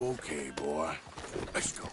Okay, boy. Let's go.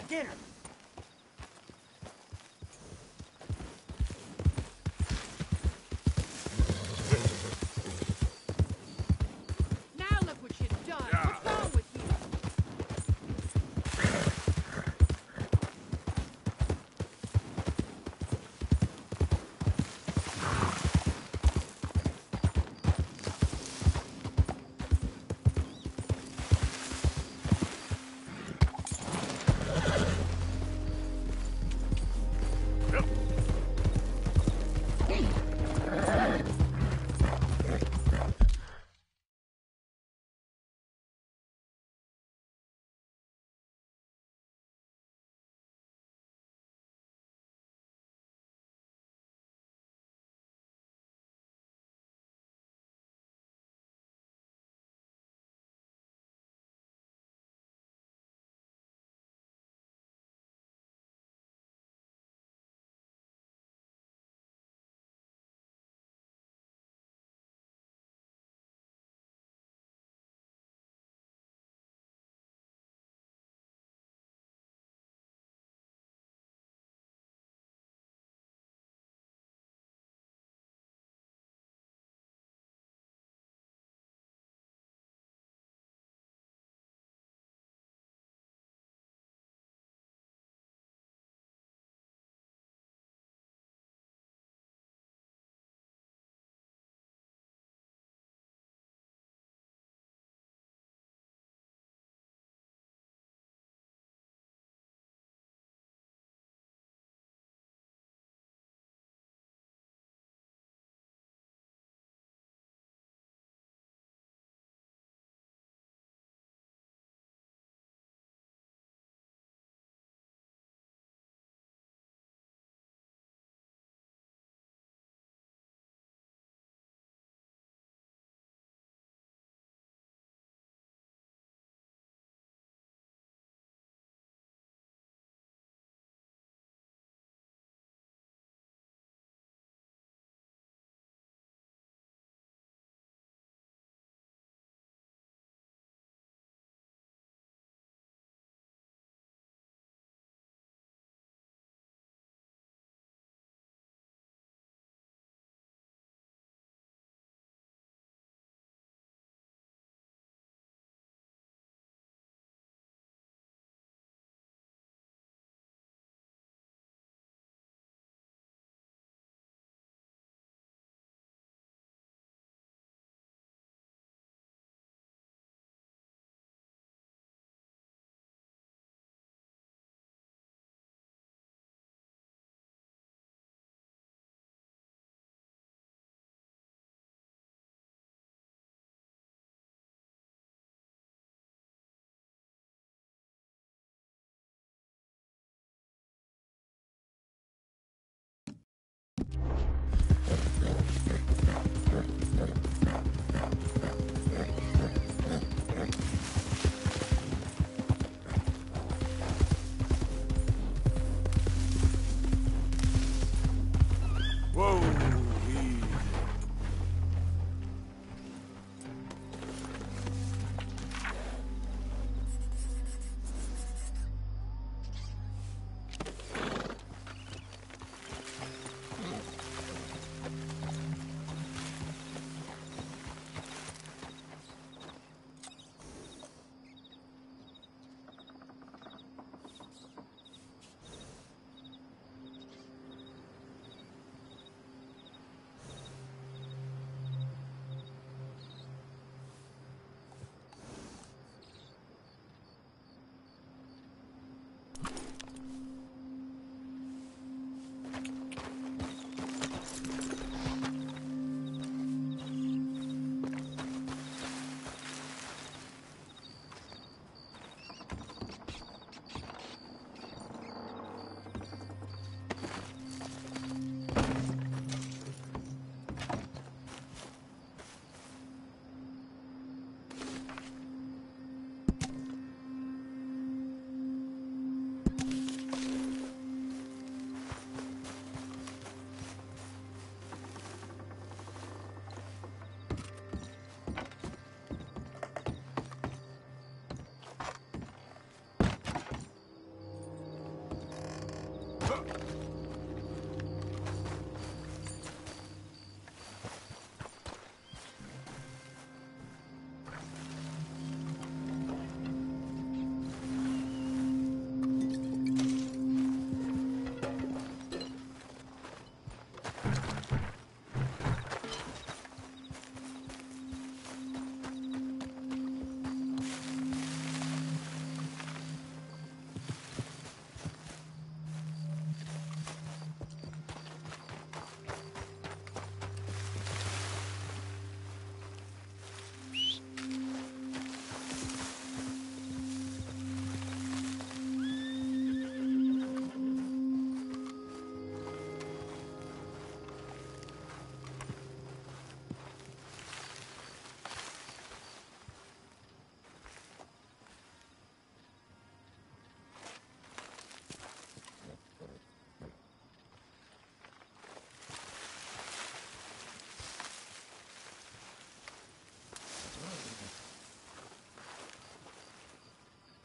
My dinner.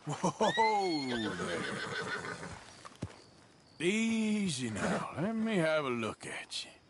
Whoa Easy now. Let me have a look at you.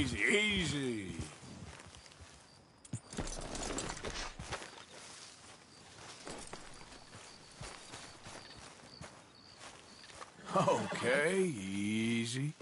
Easy, easy. Okay, easy.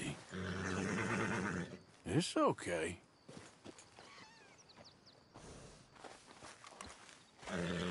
Mm-hmm. It's okay. Mm-hmm.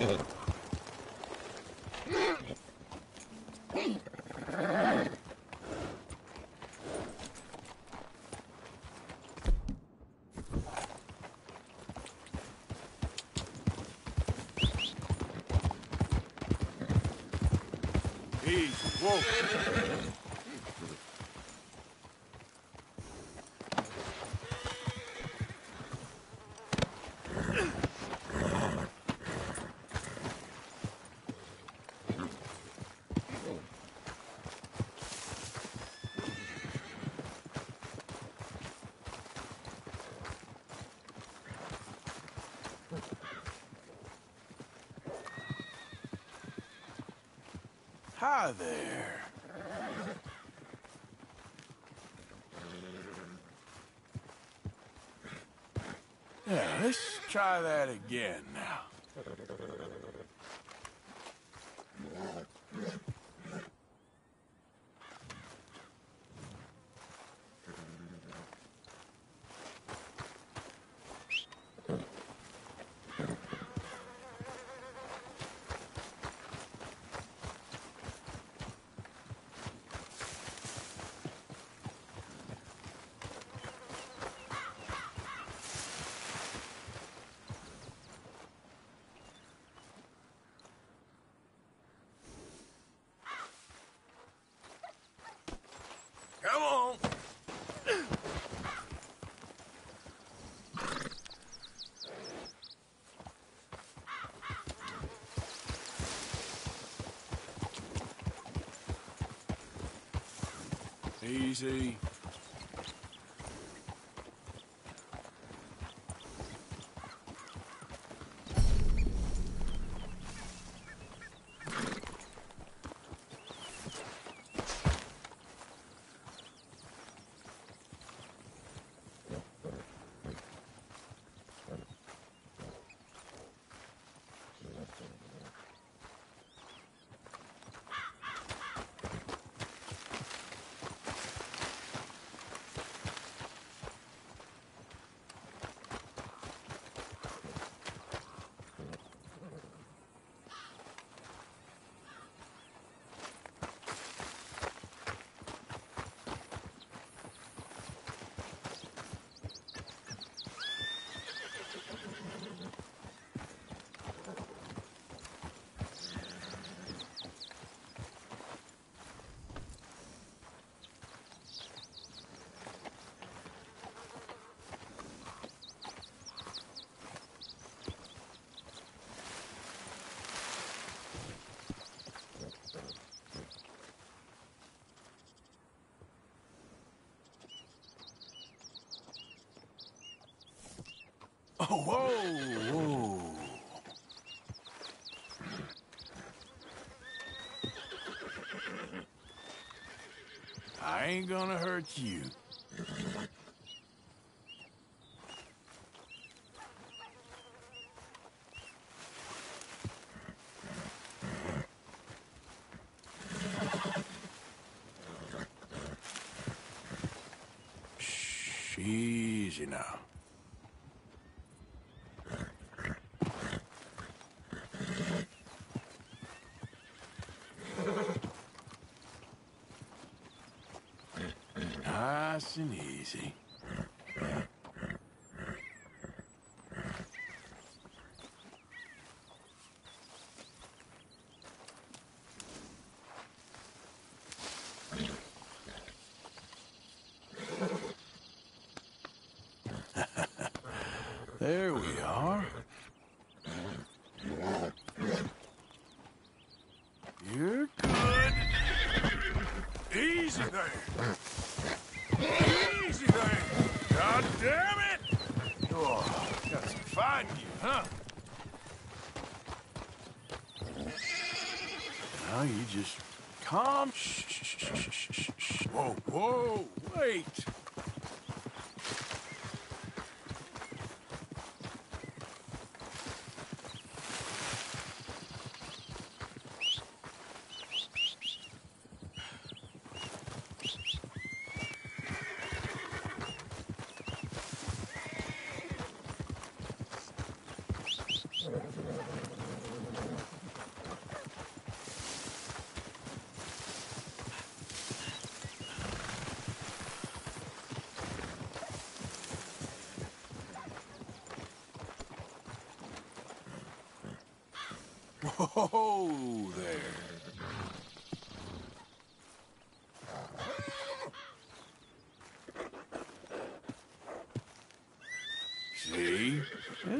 Easy. Whoa. Hi there. Yeah, let's try that again now. Come on. Easy. Oh, whoa. I ain't gonna hurt you. Shh, easy now. Nice and easy. There we are. You're good. Easy there. Easy there. God damn it! Oh, got some fight you, huh? Now you just calm. Shh, shh, shh, shh, shh. Whoa, whoa, wait.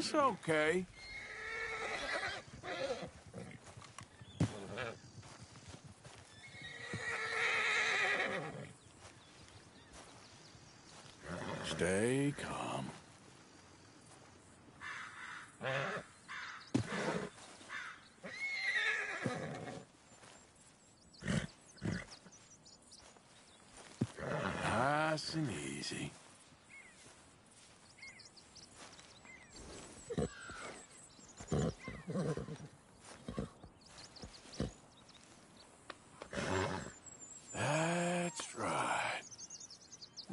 It's okay. Stay calm. Nice and easy. That's right.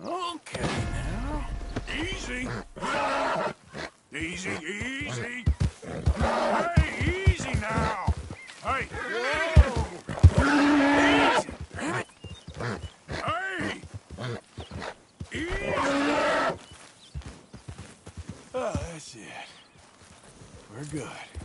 Okay now. Easy. Easy, easy. Hey, easy now. Hey. Oh, that's it. We're good.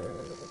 Uh,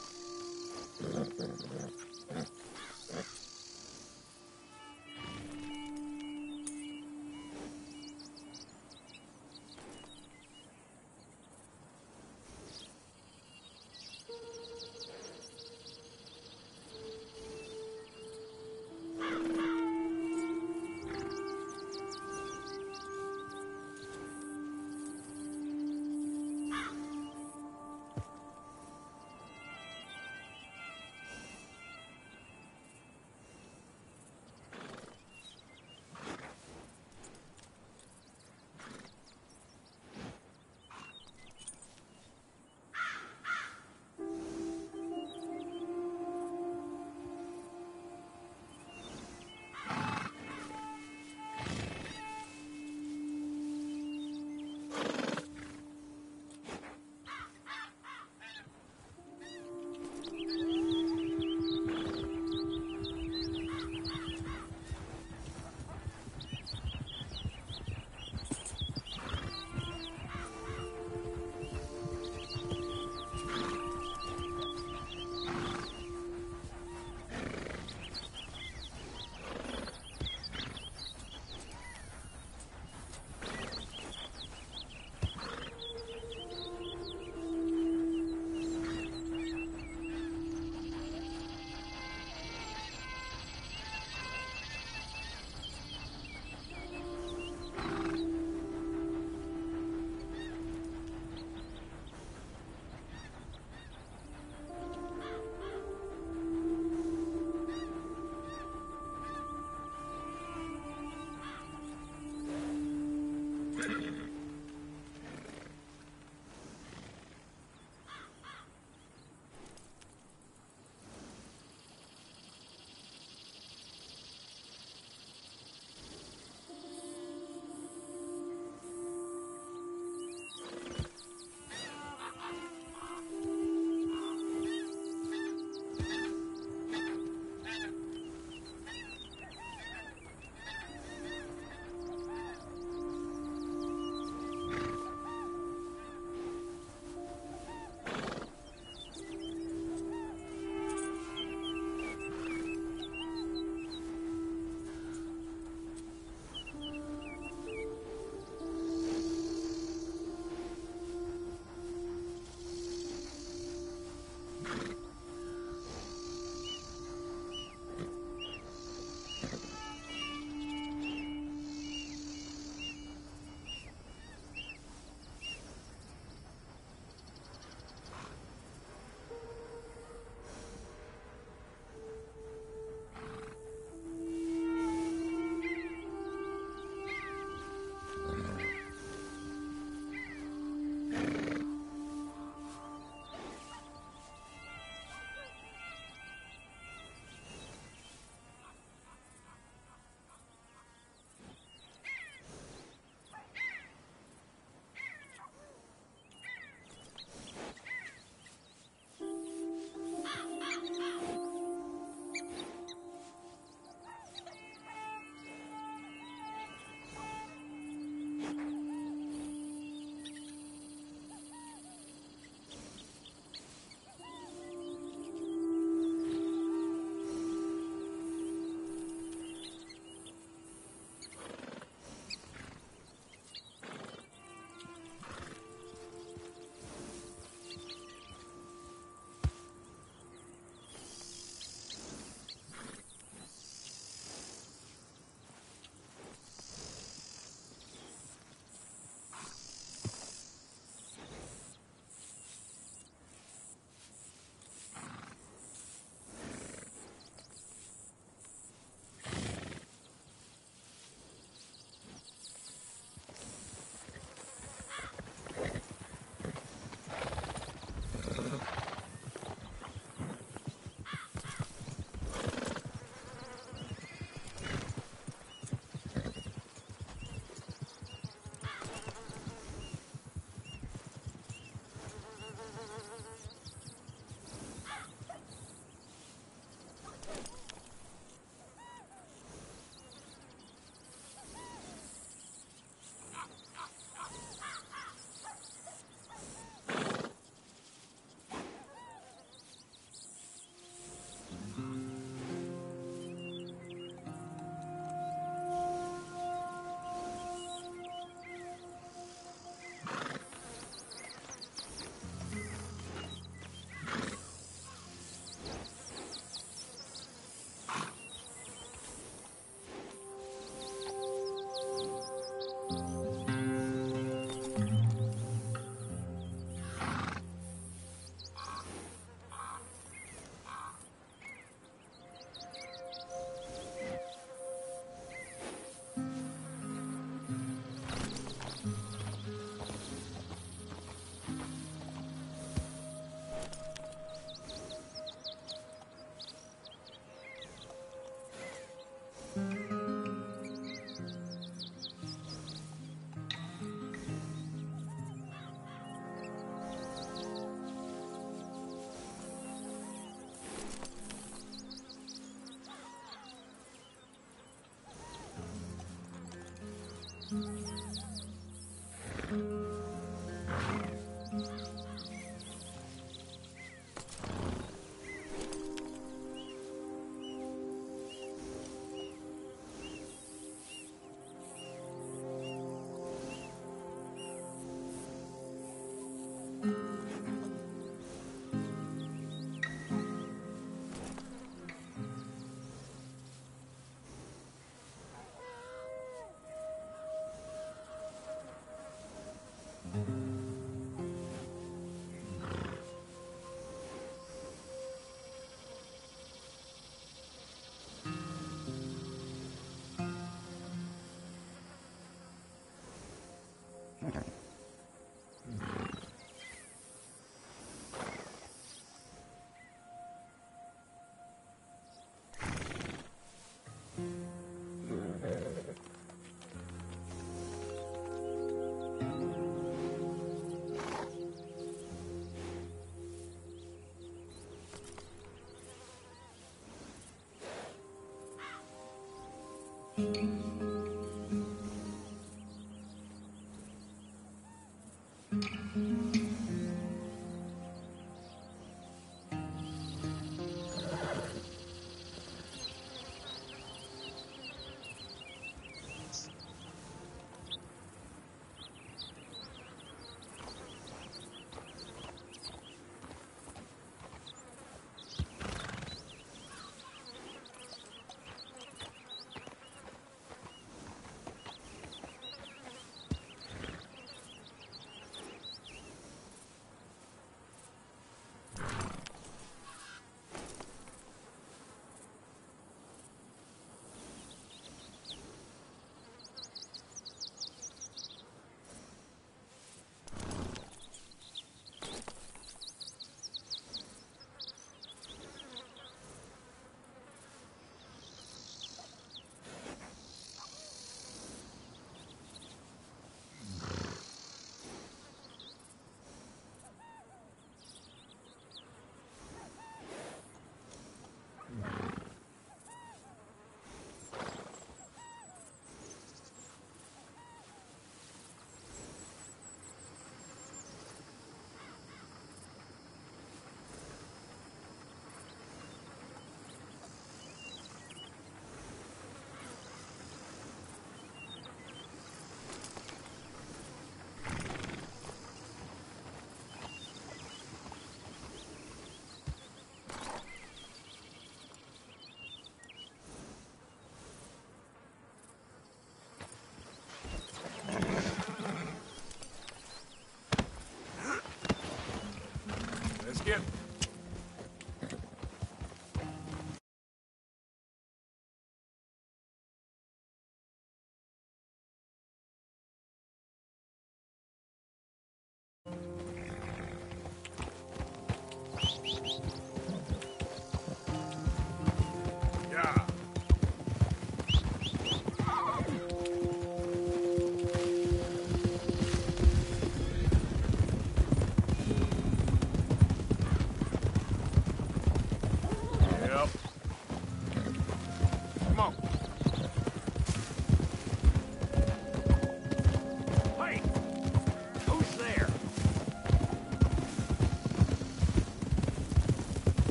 Let's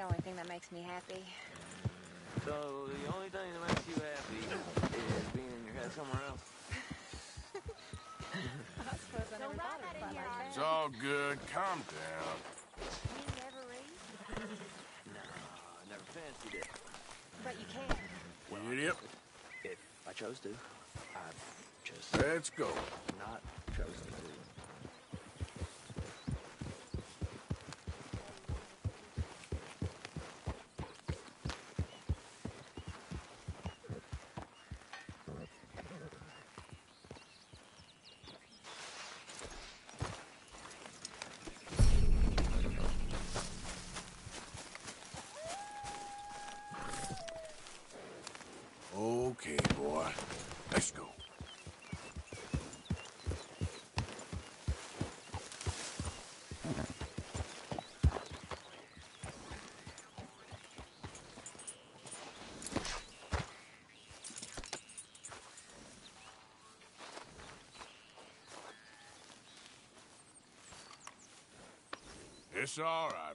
the only thing that makes me happy. So, the only thing that makes you happy is being in your head somewhere else? I suppose I never thought of it like that. It's all good. Calm down. You never read? No, I never fancied it. But you can. Idiot. If I chose to, I've just Let's go. not chosen to. Okay, boy. Let's go. It's all right,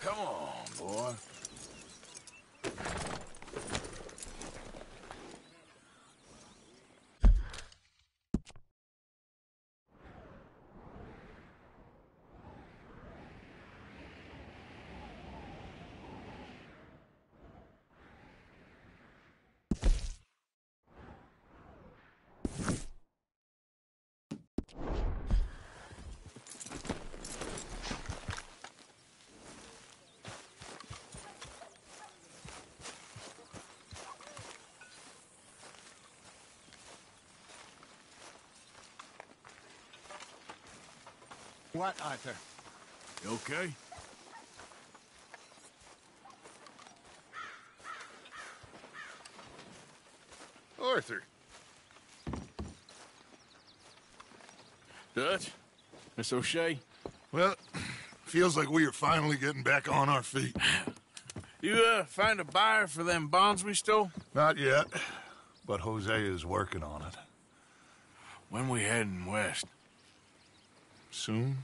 Come on, boy. What, Arthur? You okay? Arthur. Dutch? Miss O'Shea? Well, feels like we are finally getting back on our feet. You, uh, find a buyer for them bonds we stole? Not yet, but Hosea is working on it. When we heading west? Soon?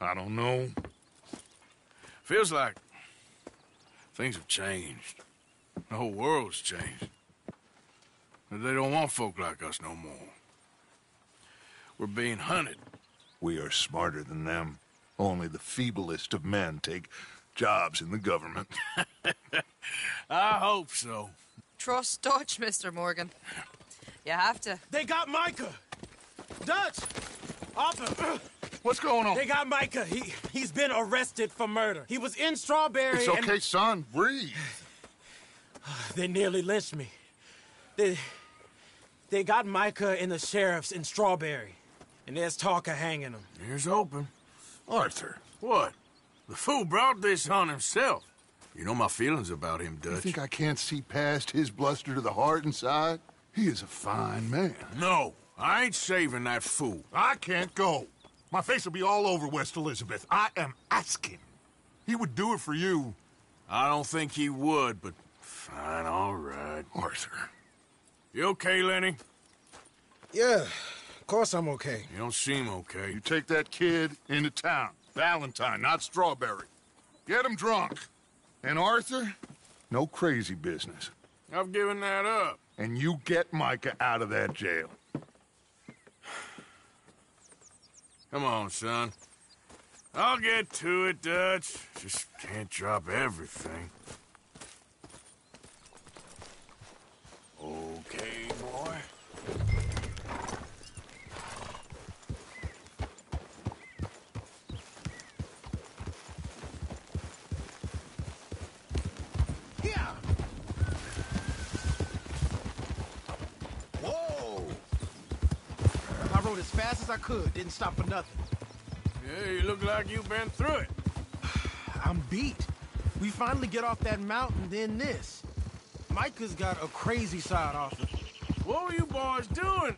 I don't know. Feels like things have changed. The whole world's changed. But they don't want folk like us no more. We're being hunted. We are smarter than them. Only the feeblest of men take jobs in the government. I hope so. Trust Dutch, Mr. Morgan. You have to. They got Micah! Dutch! Arthur! Uh, what's going on? They got Micah. He, he's been arrested for murder. He was in Strawberry It's and- okay, son. Breathe. They nearly lynched me. They, they got Micah and the sheriffs in Strawberry. And there's talk of hanging him. Here's hoping. Arthur, What? The fool brought this on himself. You know my feelings about him, Dutch. you think I can't see past his bluster to the heart inside? He is a fine man. No, I ain't saving that fool. I can't go. My face will be all over West Elizabeth. I am asking. He would do it for you, I don't think he would, but fine, all right. Arthur. You okay, Lenny? Yeah, of course I'm okay. You don't seem okay. You take that kid into town. Valentine, not Strawberry. Get him drunk. And Arthur, no crazy business. I've given that up. And you get Micah out of that jail. Come on, son. I'll get to it, Dutch. Just can't drop everything. Okay, boy. Rode as fast as I could, didn't stop for nothing. Yeah, you look like you've been through it. I'm beat. We finally get off that mountain, then this. Micah's got a crazy side, Arthur. What were you boys doing?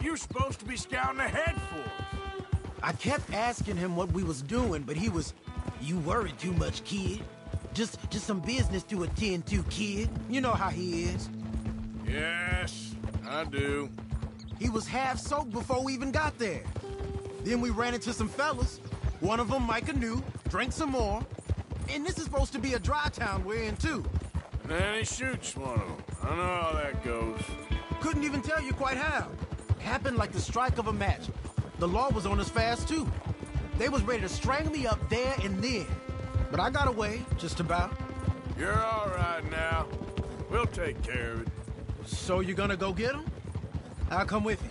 You're supposed to be scouting ahead for us. I kept asking him what we was doing, but he was, you worry too much, kid. Just, just some business to attend to, kid. You know how he is. Yes, I do. He was half soaked before we even got there. Then we ran into some fellas. One of them Micah knew, drank some more. And this is supposed to be a dry town we're in, too. And then he shoots one of them. I know how that goes. Couldn't even tell you quite how. Happened like the strike of a match. The law was on us fast, too. They was ready to strangle me up there and then. But I got away, just about. You're all right now. We'll take care of it. So you're gonna go get him? I'll come with you.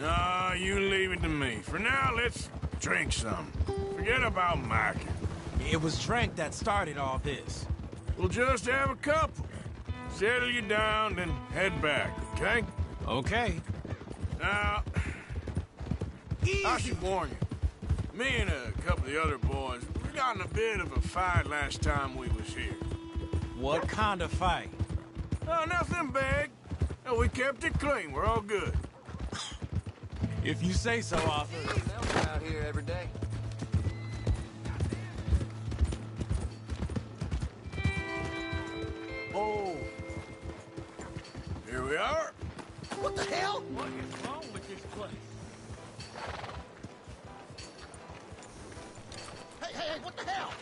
No, you leave it to me. For now, let's drink some. Forget about Micah. It was drink that started all this. We'll just have a couple. Settle you down, then head back, okay? Okay. Now, I should warn you. Me and a couple of the other boys, we got in a bit of a fight last time we was here. What kind of fight? Oh, nothing big. No, we kept it clean. We're all good. If you say so, Arthur. Mel's out here every day. Oh, Here we are. What the hell? what is wrong with this place? Hey, hey, hey, what the hell?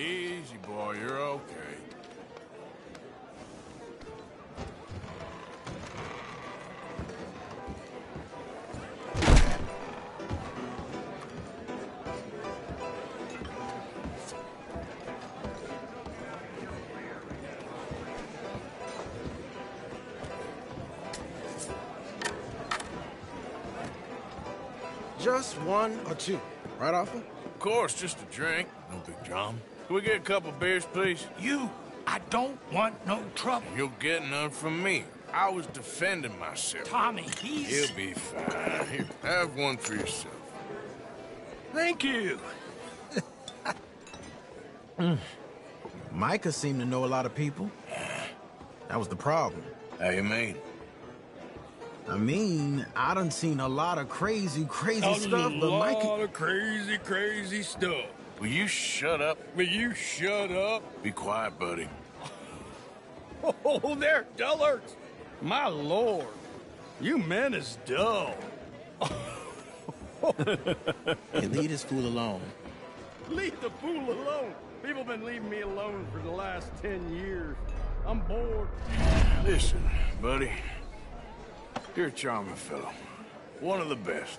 Easy, boy. You're okay. Just one or two, right, Arthur? Of course, just a drink. No big drama. Can we get a couple beers, please? You, I don't want no trouble. You'll get none from me. I was defending myself. Tommy, he's... He'll be fine. Here, have one for yourself. Thank you. Mm. Micah seemed to know a lot of people. That was the problem. How you mean? I mean, I done seen a lot of crazy, crazy stuff, but Micah... of crazy, crazy stuff. Will you shut up? Will you shut up? Be quiet, buddy. Oh, they're dullards. My lord. You men is dull. Hey, leave this fool alone. Leave the fool alone. People been leaving me alone for the last ten years. I'm bored. Listen, buddy. You're a charming fellow. One of the best.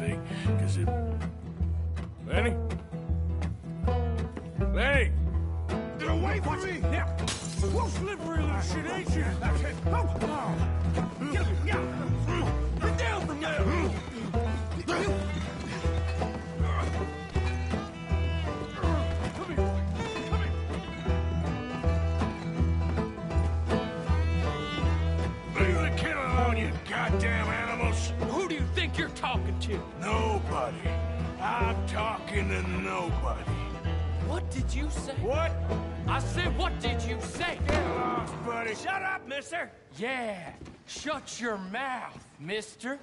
Because it. Said, what did you say? Get lost, buddy. Shut up, mister. Yeah, shut your mouth, mister.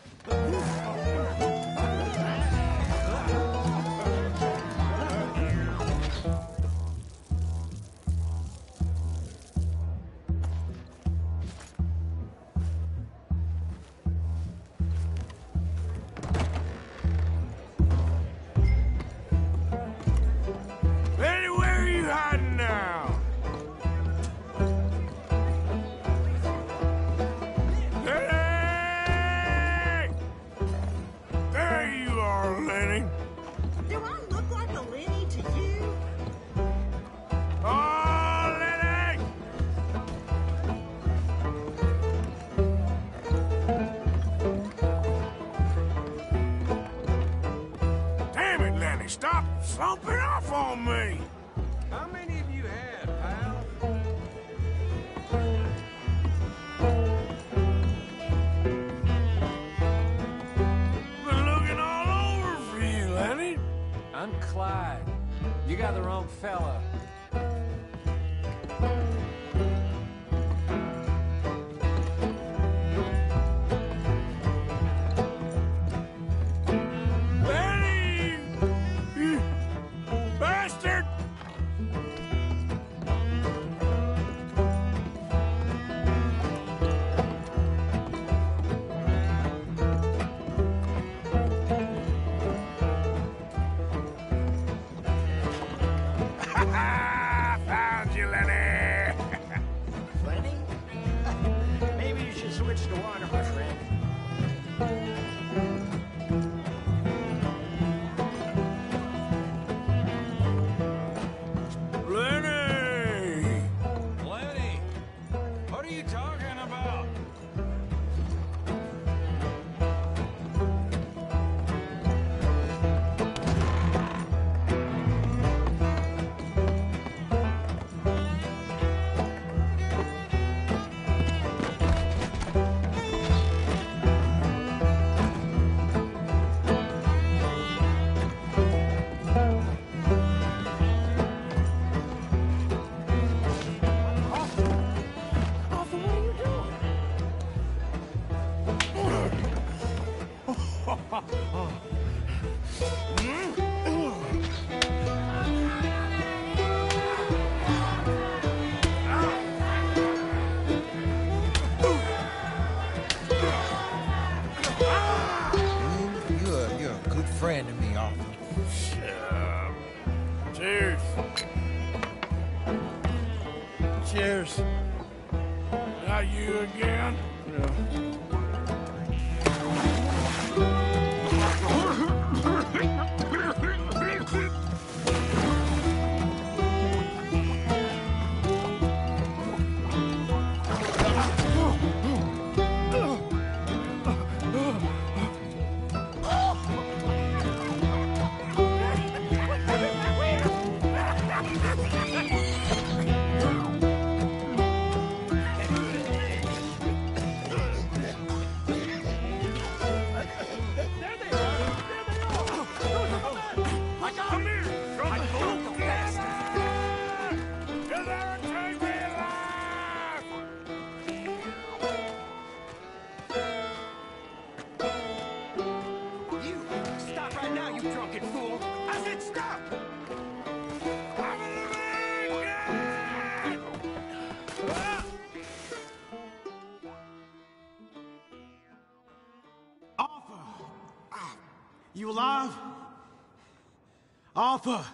Arthur!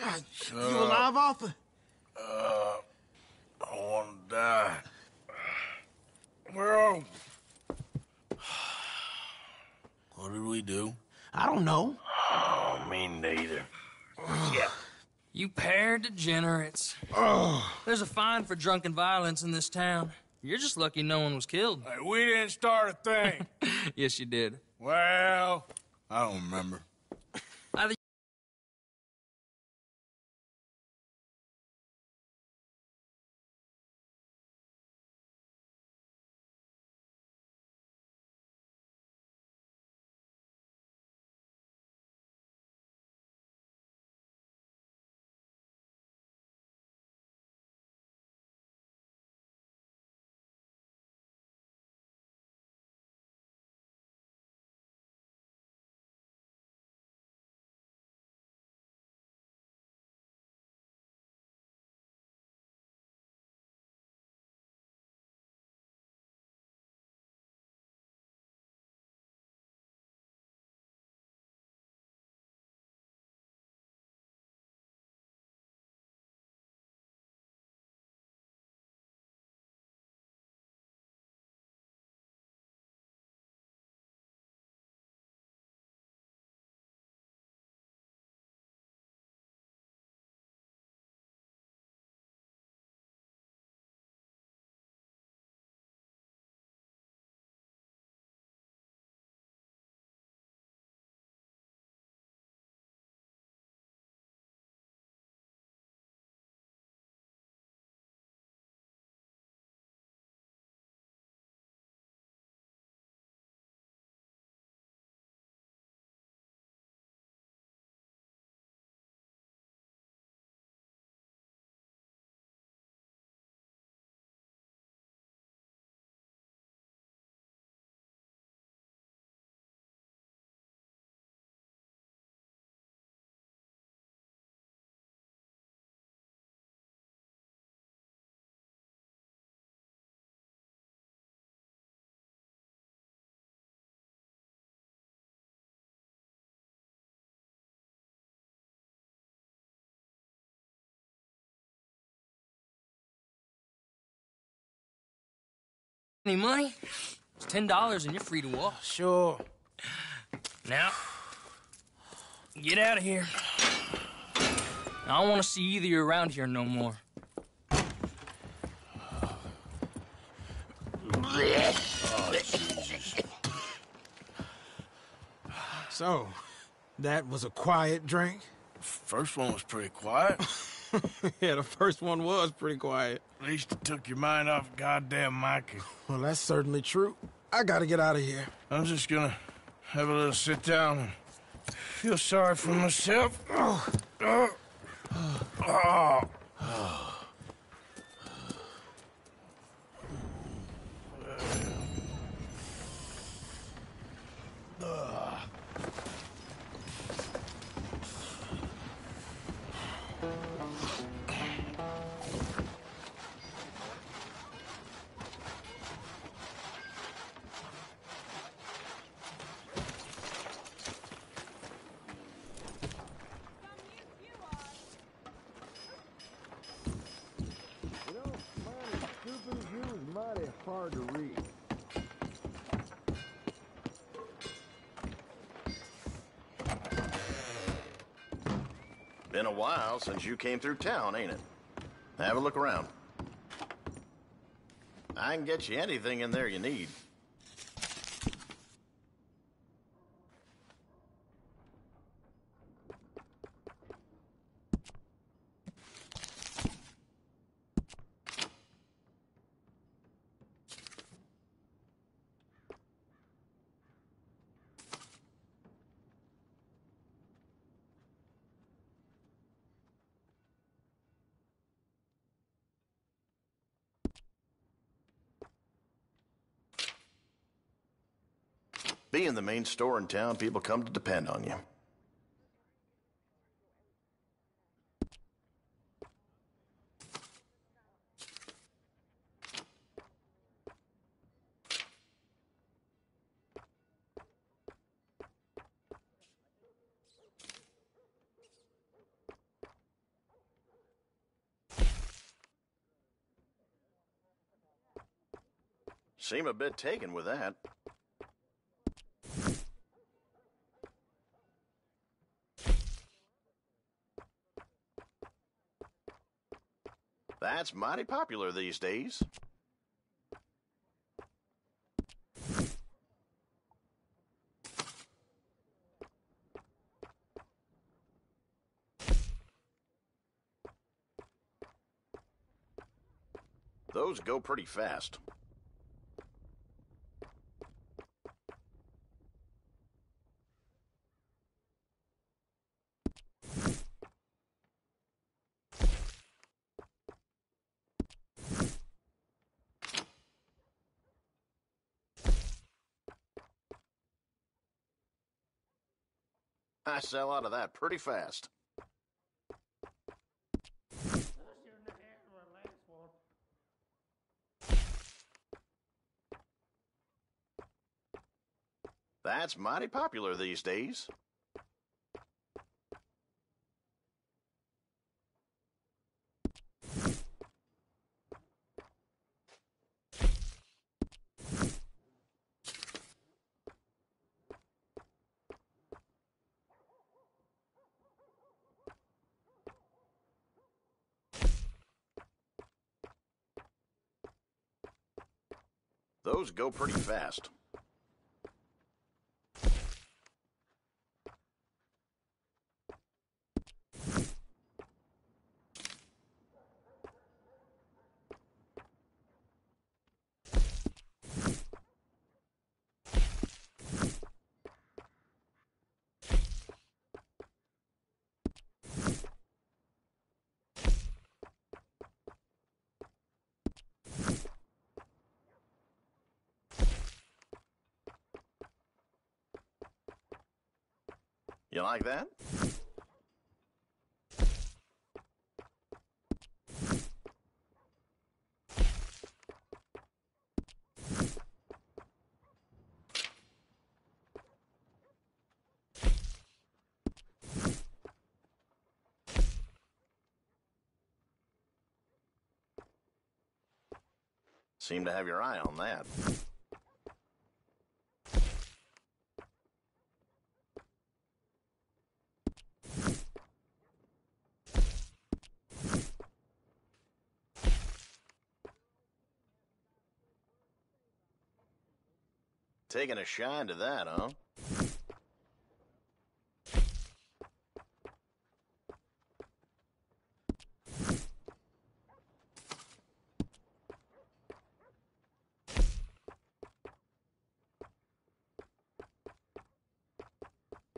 God, you up. alive, Arthur? Uh, I want to die. Well, what did we do? I don't know. Oh, me neither. yeah. You pair degenerates. There's a fine for drunken violence in this town. You're just lucky no one was killed. Hey, we didn't start a thing. yes, you did. well, I don't remember. Any money? It's ten dollars and you're free to walk. Sure. Now, get out of here. I don't want to see either you around here no more. So, that was a quiet drink? First one was pretty quiet. yeah, the first one was pretty quiet. At least it took your mind off goddamn Micah. Well, that's certainly true. I gotta get out of here. I'm just gonna have a little sit down and feel sorry for myself. Oh. Oh. Oh. oh. oh. oh. While since you came through town, ain't it? Have a look around. I can get you anything in there you need. Being the main store in town, people come to depend on you. Seem a bit taken with that. That's mighty popular these days. Those go pretty fast. Sell out of that pretty fast. That's mighty popular these days. Go pretty fast. Like that? Seem to have your eye on that. Taking a shine to that, huh?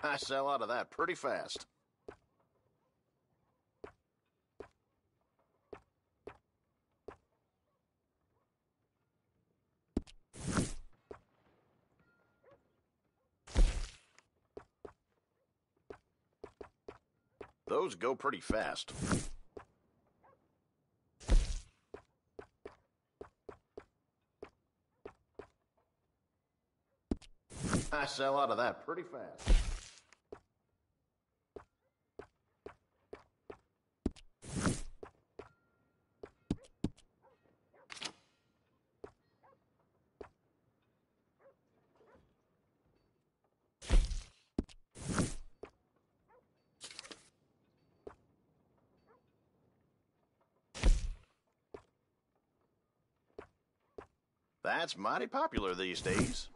I sell out of that pretty fast. Go pretty fast. I sell out of that pretty fast. That's mighty popular these days.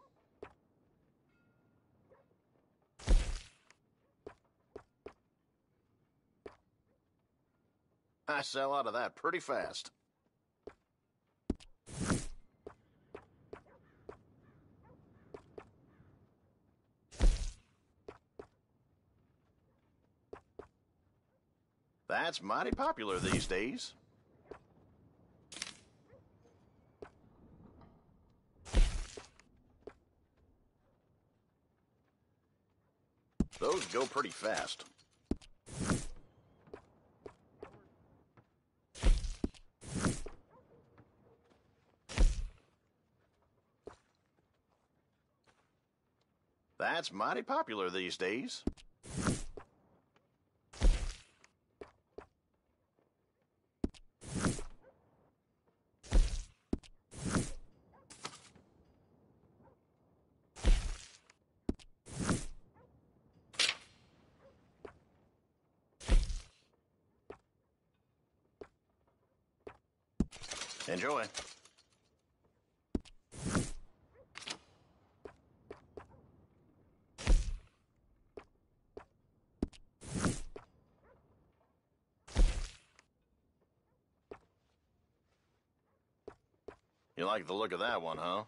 I sell out of that pretty fast. That's mighty popular these days. Those go pretty fast. That's mighty popular these days. Enjoy. You like the look of that one, huh?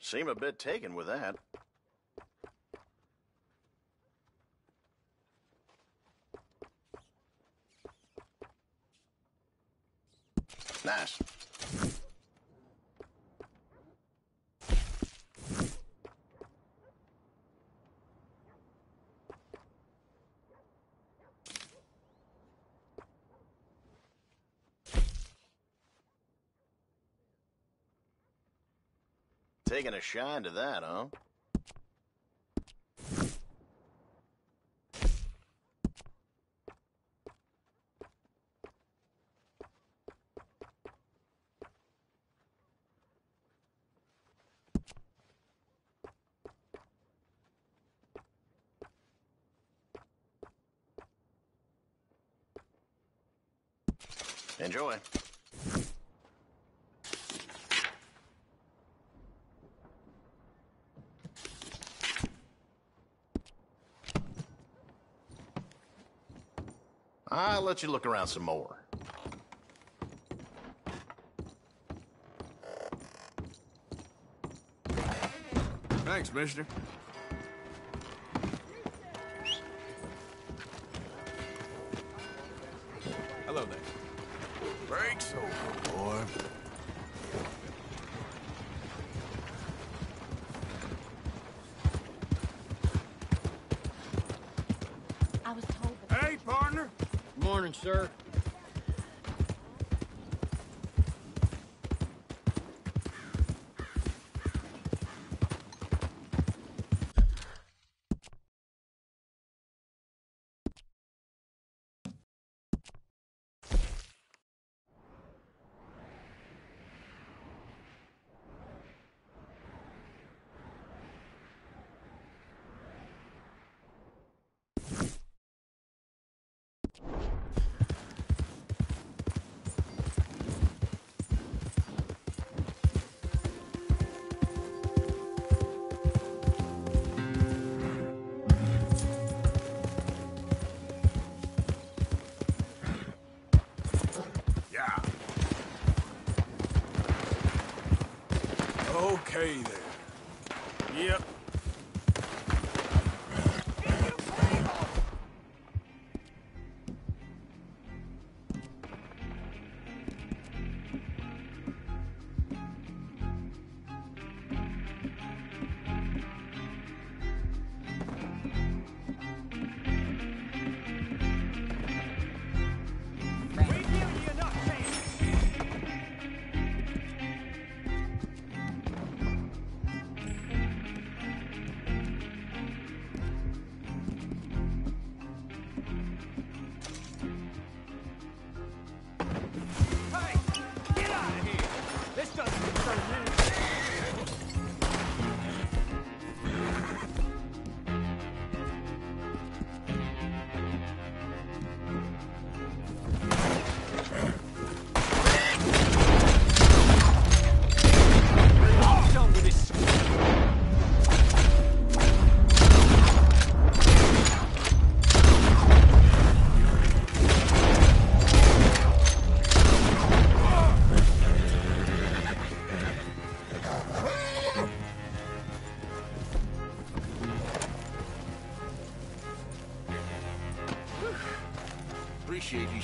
Seem a bit taken with that. Taking a shine to that, huh? Enjoy. I'll let you look around some more. Thanks, mister. Sir.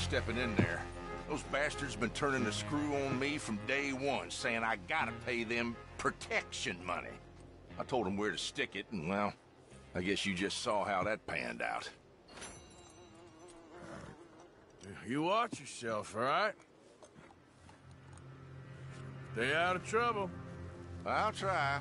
Stepping in there. Those bastards been turning the screw on me from day one, saying I gotta pay them protection money. I told them where to stick it, and well, I guess you just saw how that panned out. You watch yourself, all right? Stay out of trouble. I'll try.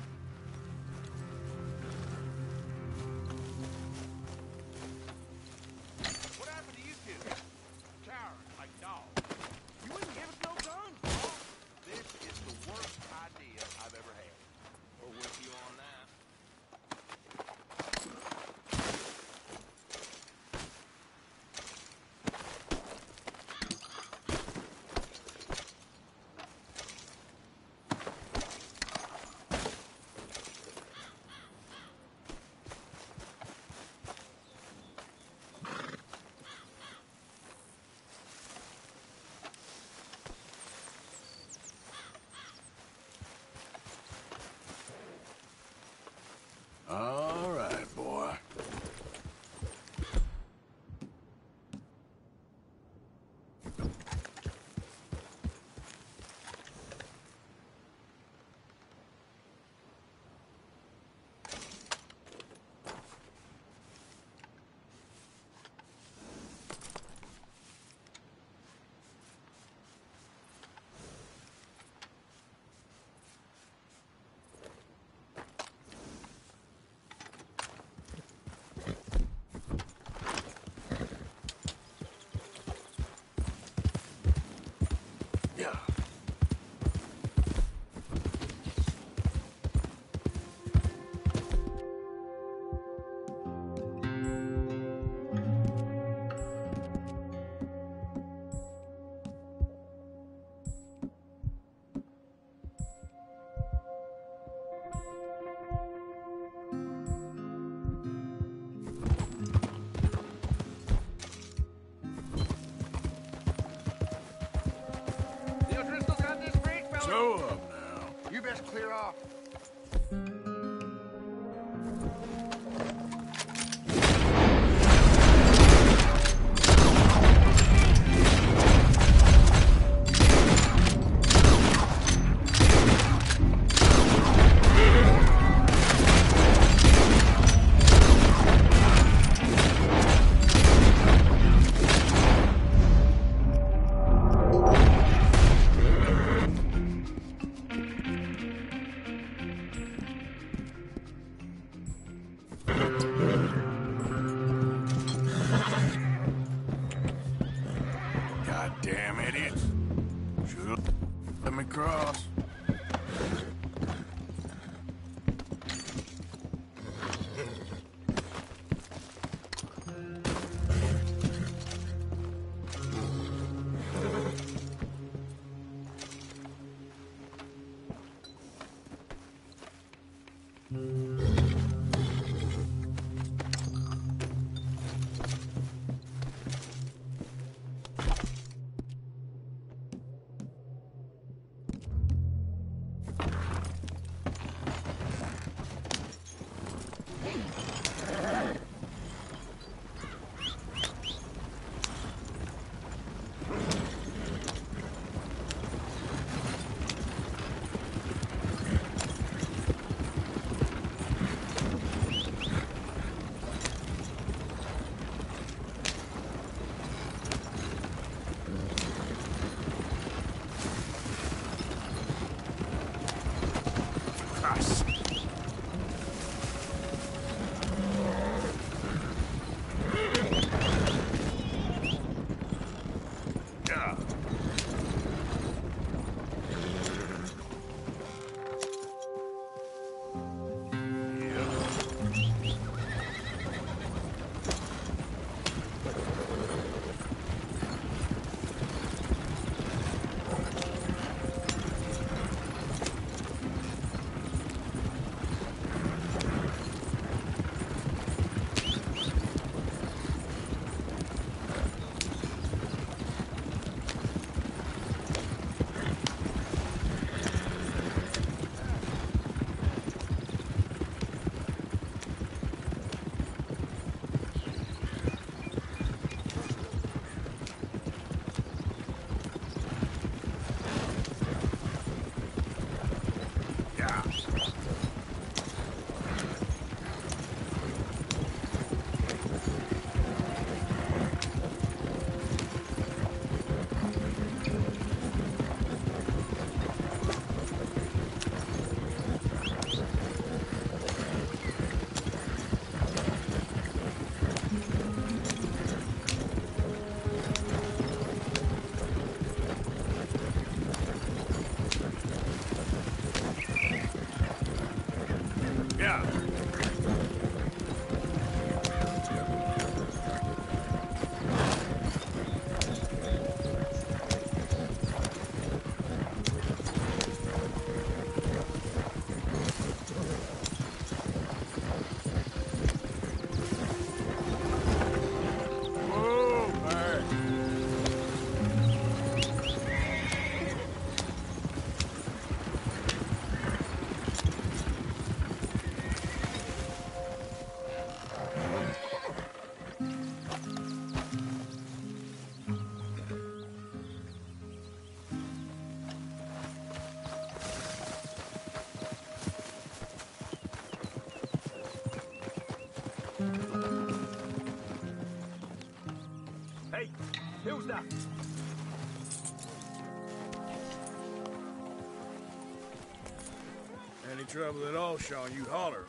Trouble at all, Sean, you holler.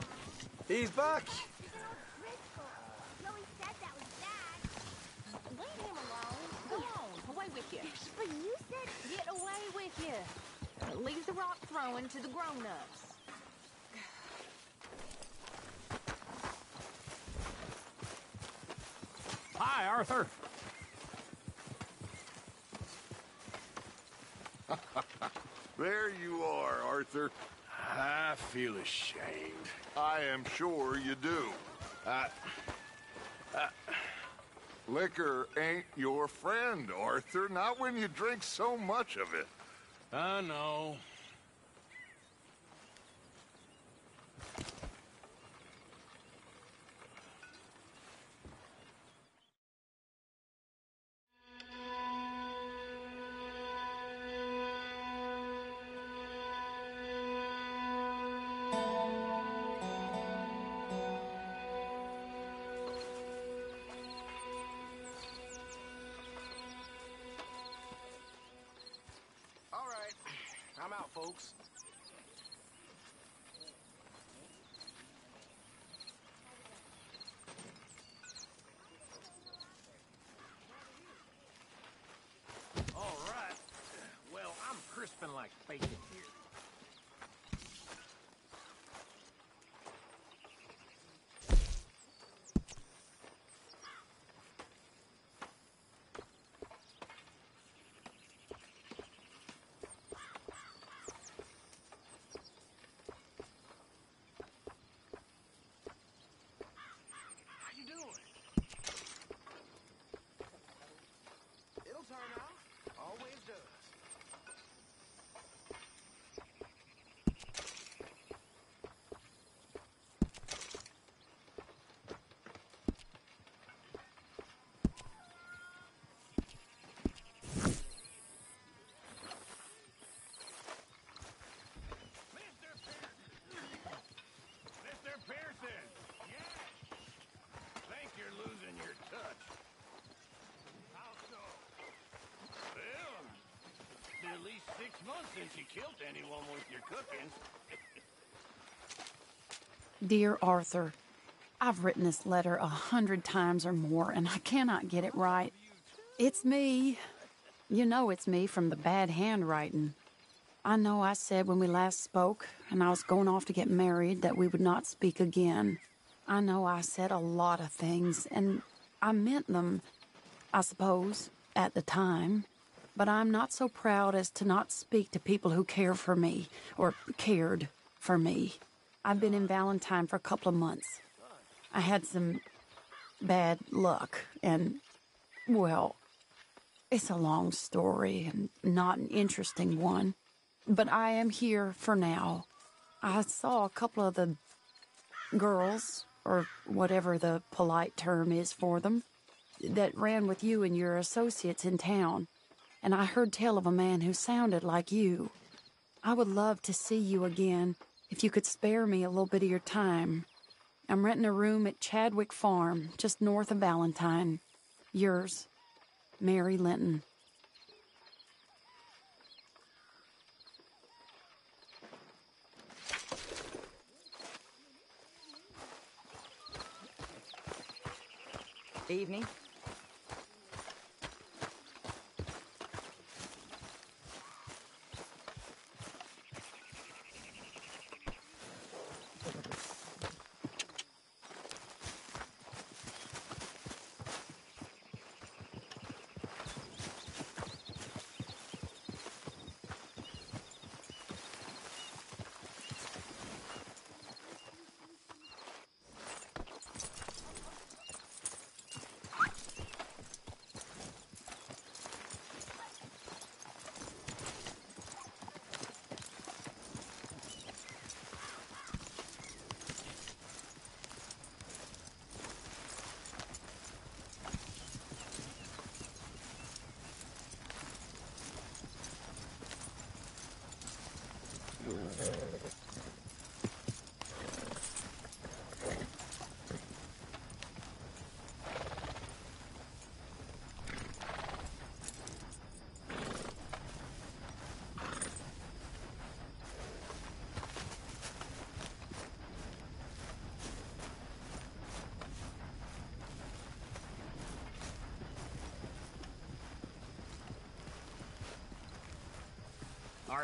He's back. Leave him alone. Go on, away with you. But you said get away with you. Leave the rock throwing to the grown-ups. Hi, Arthur. there you are, Arthur. I feel ashamed. I am sure you do. I... I... Liquor ain't your friend, Arthur. Not when you drink so much of it. I know. Since you killed anyone with your cooking. Dear Arthur, I've written this letter a hundred times or more, and I cannot get it right. It's me. You know it's me from the bad handwriting. I know I said when we last spoke, and I was going off to get married, that we would not speak again. I know I said a lot of things, and I meant them, I suppose, at the time. But I'm not so proud as to not speak to people who care for me, or cared for me. I've been in Valentine for a couple of months. I had some bad luck, and, well, it's a long story and not an interesting one. But I am here for now. I saw a couple of the girls, or whatever the polite term is for them, that ran with you and your associates in town, and I heard tell of a man who sounded like you. I would love to see you again if you could spare me a little bit of your time. I'm renting a room at Chadwick Farm, just north of Valentine. Yours, Mary Linton. Evening.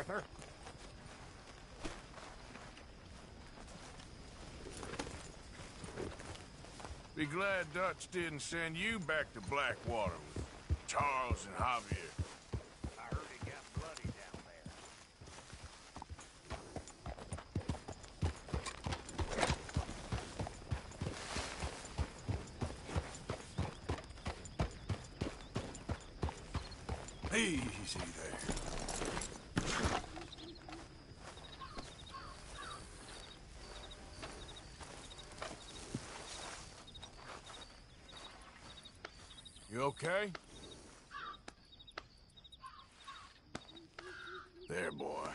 Arthur. Be glad Dutch didn't send you back to Blackwater with Charles and Javier. I heard it got bloody down there. Easy there. You okay? There, boy.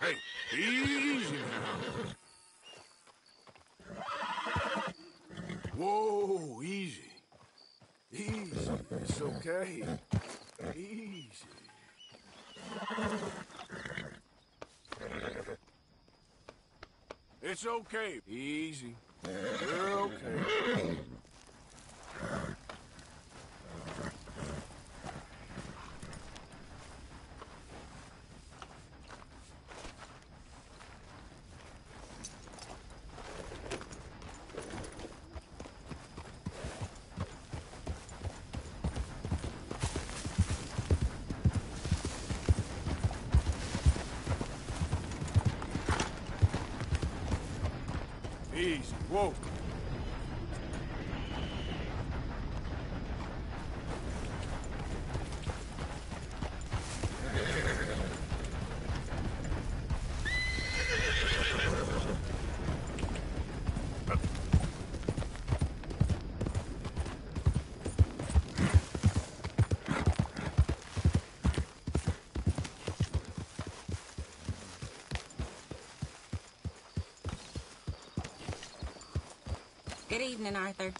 Hey, easy now. Whoa, easy. Easy. It's okay. Easy. It's okay. Easy. You're okay. Easy. Whoa. Good evening, Arthur.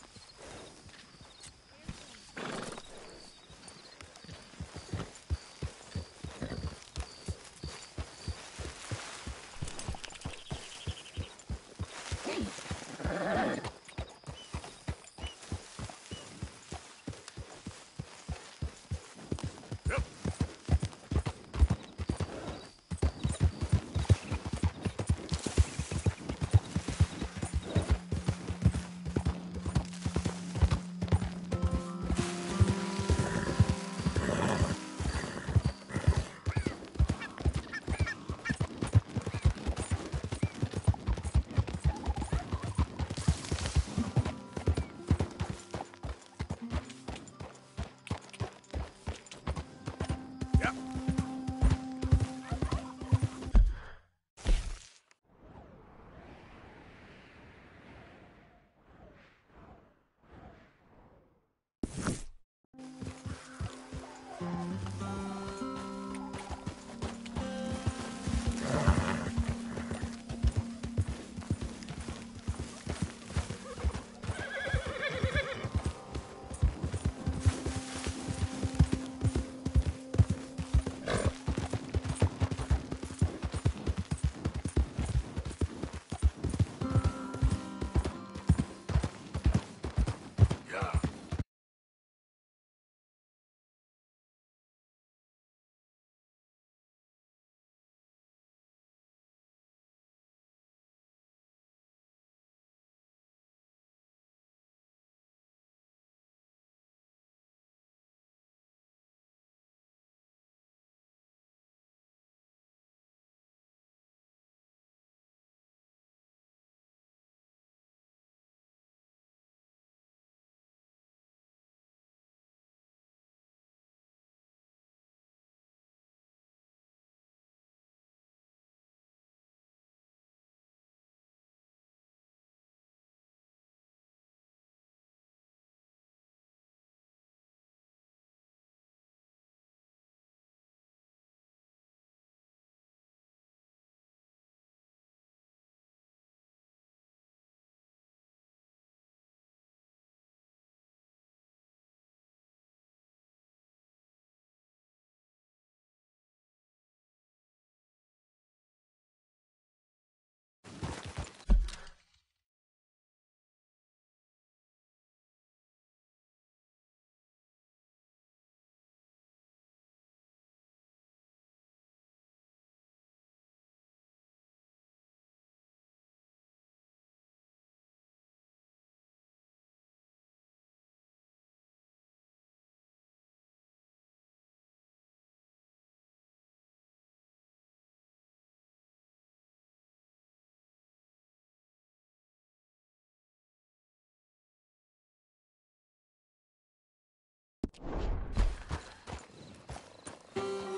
Yeah.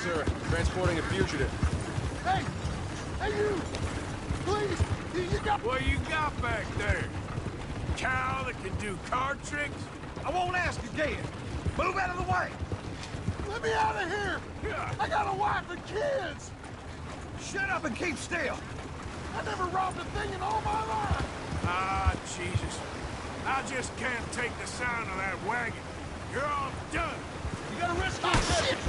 Sir. Transporting a fugitive. Hey! Hey, you! Please! You, you got... What you got back there? Cow that can do card tricks? I won't ask again. Move out of the way. Let me out of here! I got a wife and kids! Shut up and keep still. I never robbed a thing in all my life! Ah, Jesus. I just can't take the sound of that wagon. You're all done. You gotta risk oh, shit!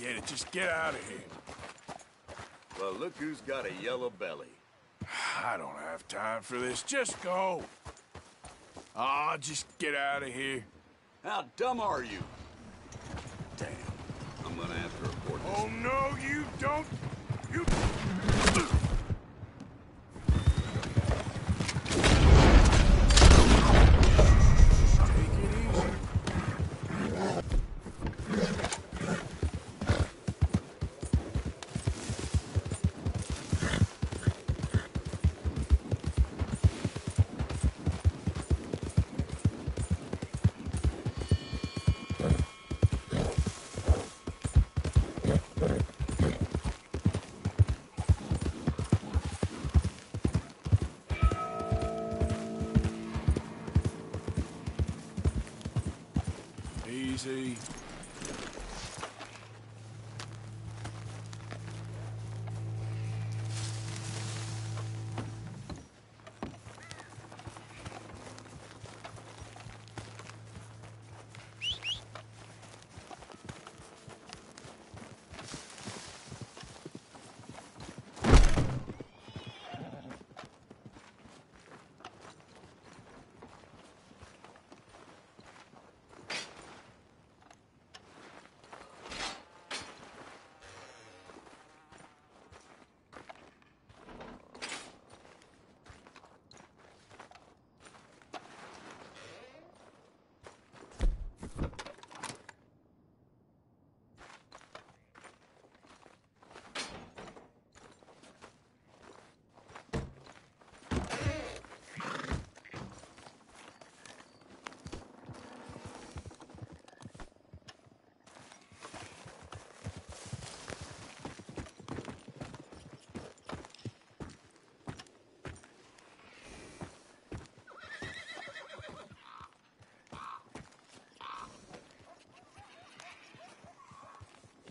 Forget it. Just get out of here. Well, look who's got a yellow belly. I don't have time for this. Just go. Ah, just get out of here. How dumb are you? Damn. I'm gonna have to report this. Oh, no, you don't.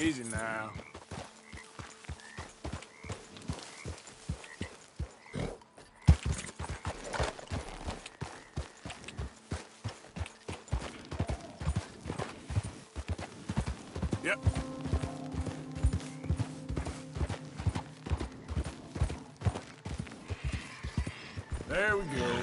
Easy now. Yep. There we go.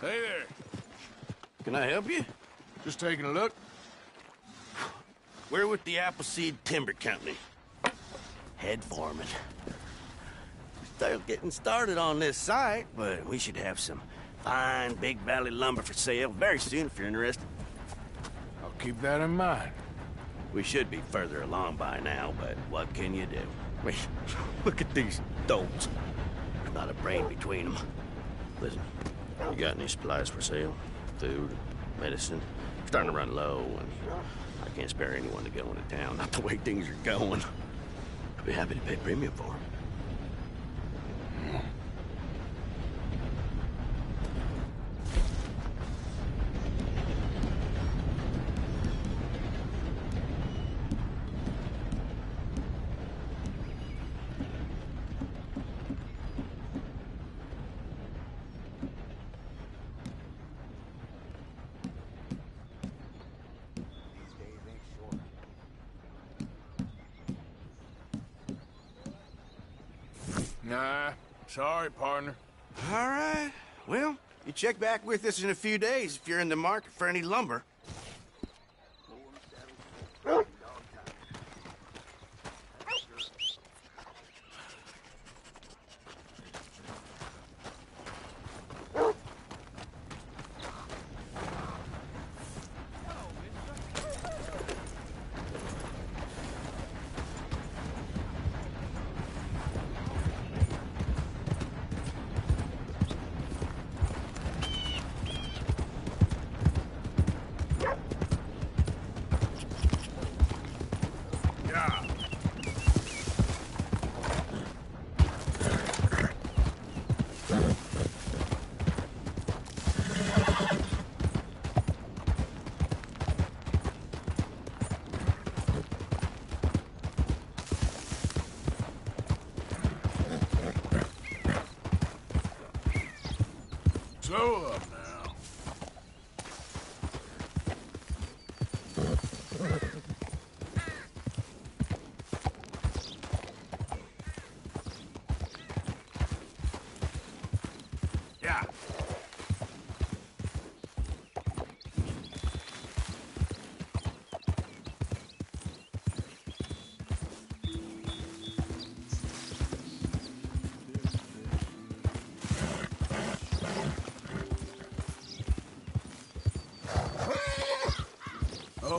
Hey there. Can I help you? Just taking a look. We're with the Appleseed Timber Company. Head foreman. Still getting started on this site, but we should have some fine Big Valley lumber for sale very soon if you're interested. I'll keep that in mind. We should be further along by now, but what can you do? I mean, look at these dolts. Not a brain between them. Listen, you got any supplies for sale? Food, medicine? I'm Starting to run low, and I can't spare anyone to go into town. Not the way things are going. I'd be happy to pay premium for them. Nah, sorry, partner. All right. Well, you back in a few days if you're in the market for any lumber. Yeah. Slow uh,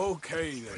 Okay then.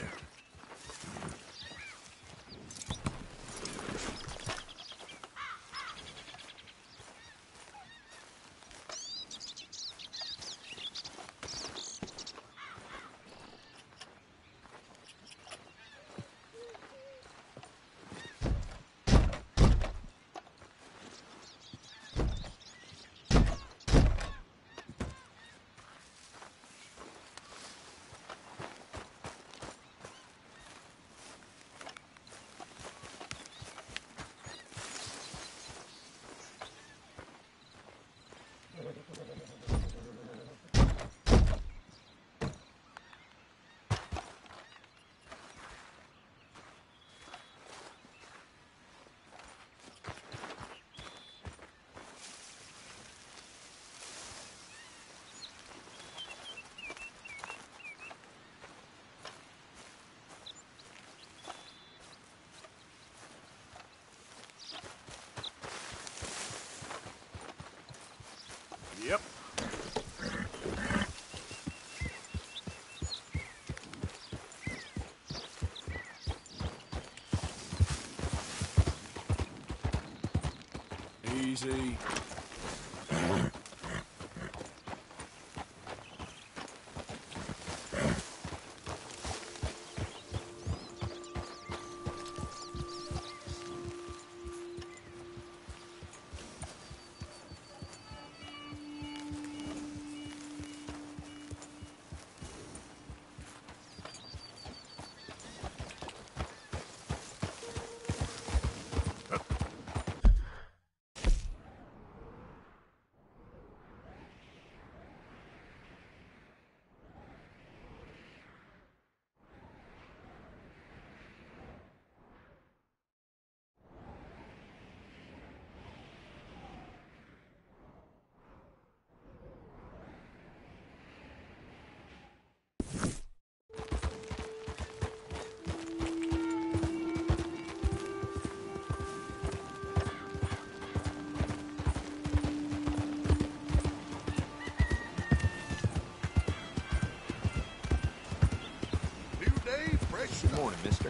Easy. Mister.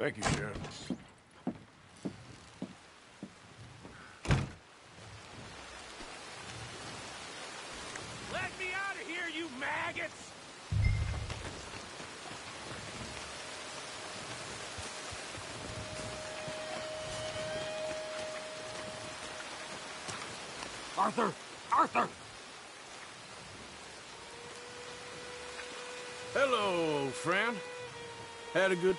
Thank you, Sheriff. Let me out of here, you maggots! Arthur! Arthur! Hello, old friend. Had a good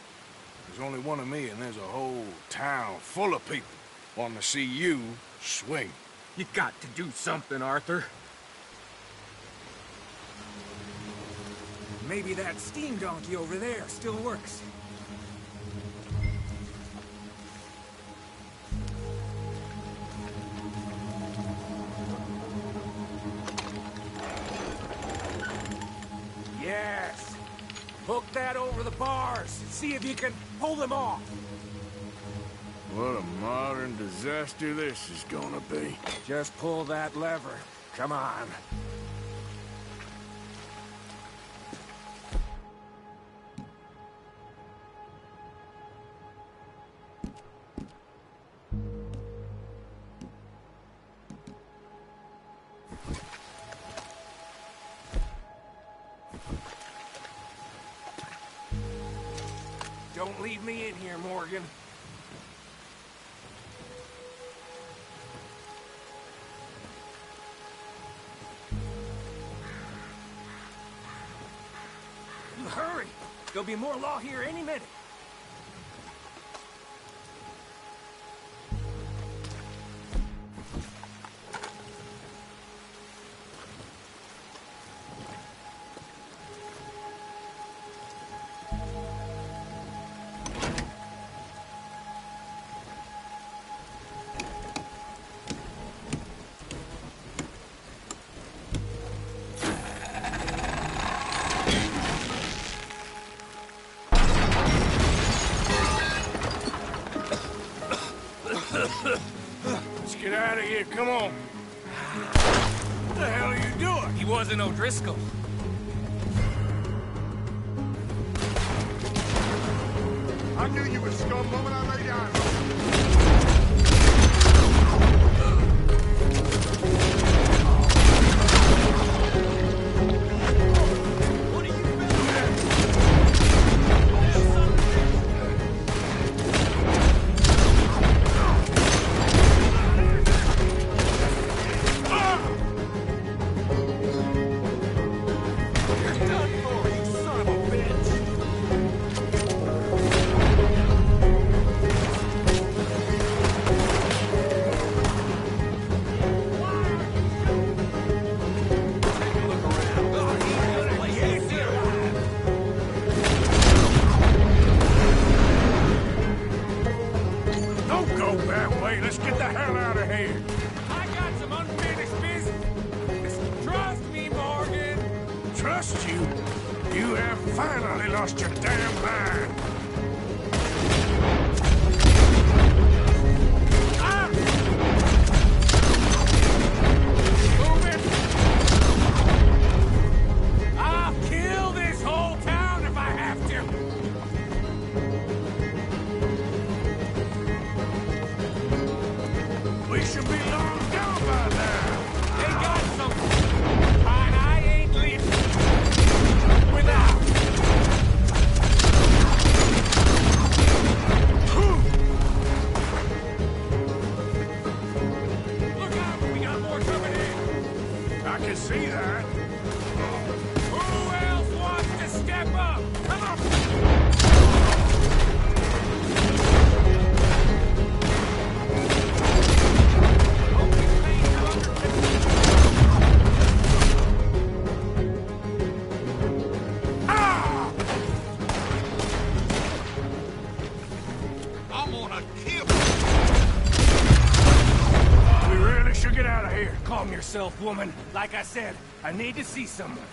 There's only one of me, and there's a whole town full of people wanting to see you swing. You got to do something, Arthur. Maybe that steam donkey over there still works. See if you can pull them off. What a modern disaster this is gonna be. Just pull that lever. Come on. Be more law here any He woman. Like I said, I need to see someone.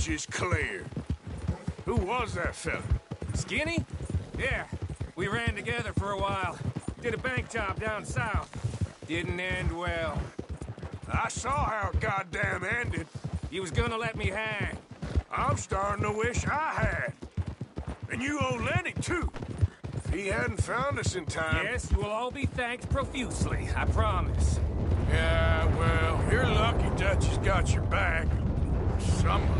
Watch is clear. Who was that fella? Skinny? Yeah. We ran together for a while. Did a bank job down south. Didn't end well. I saw how it goddamn ended. He was gonna let me hang. I'm starting to wish I had. And you owe Lenny, too. If he hadn't found us in time... Yes, you will all be thanked profusely, I promise. Yeah, well, you're lucky Dutch has got your back. Someone.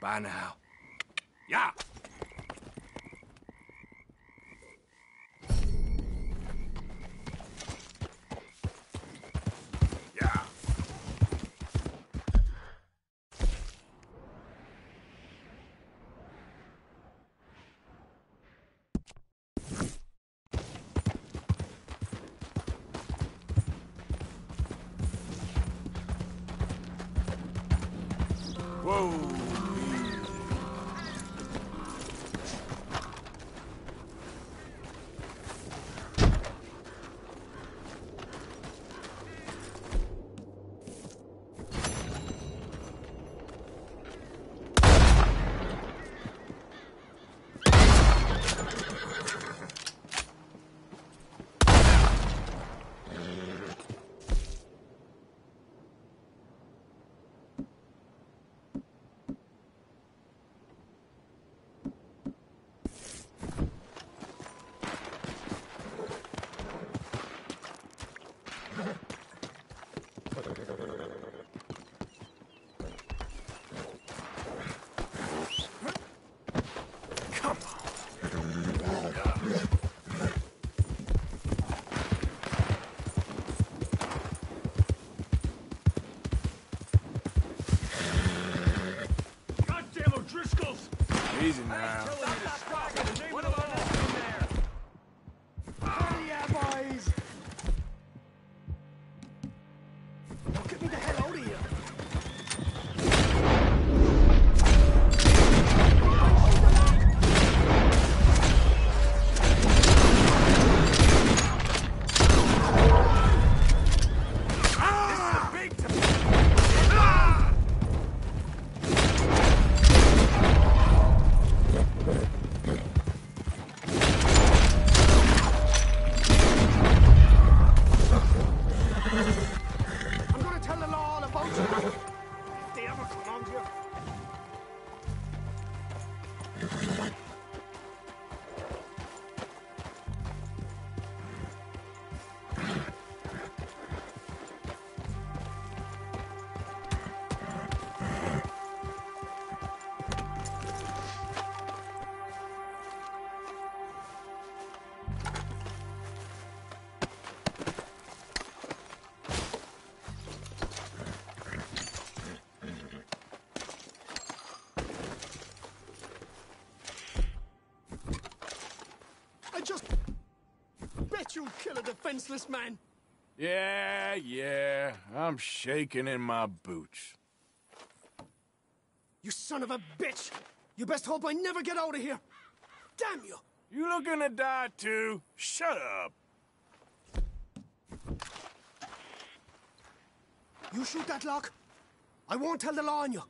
Bye now. Yeah. Defenseless man. Yeah, yeah. I'm shaking in my boots. You son of a bitch! You best hope I never get out of here. Damn you! You looking to die too? Shut up. You shoot that lock. I won't tell the law on you.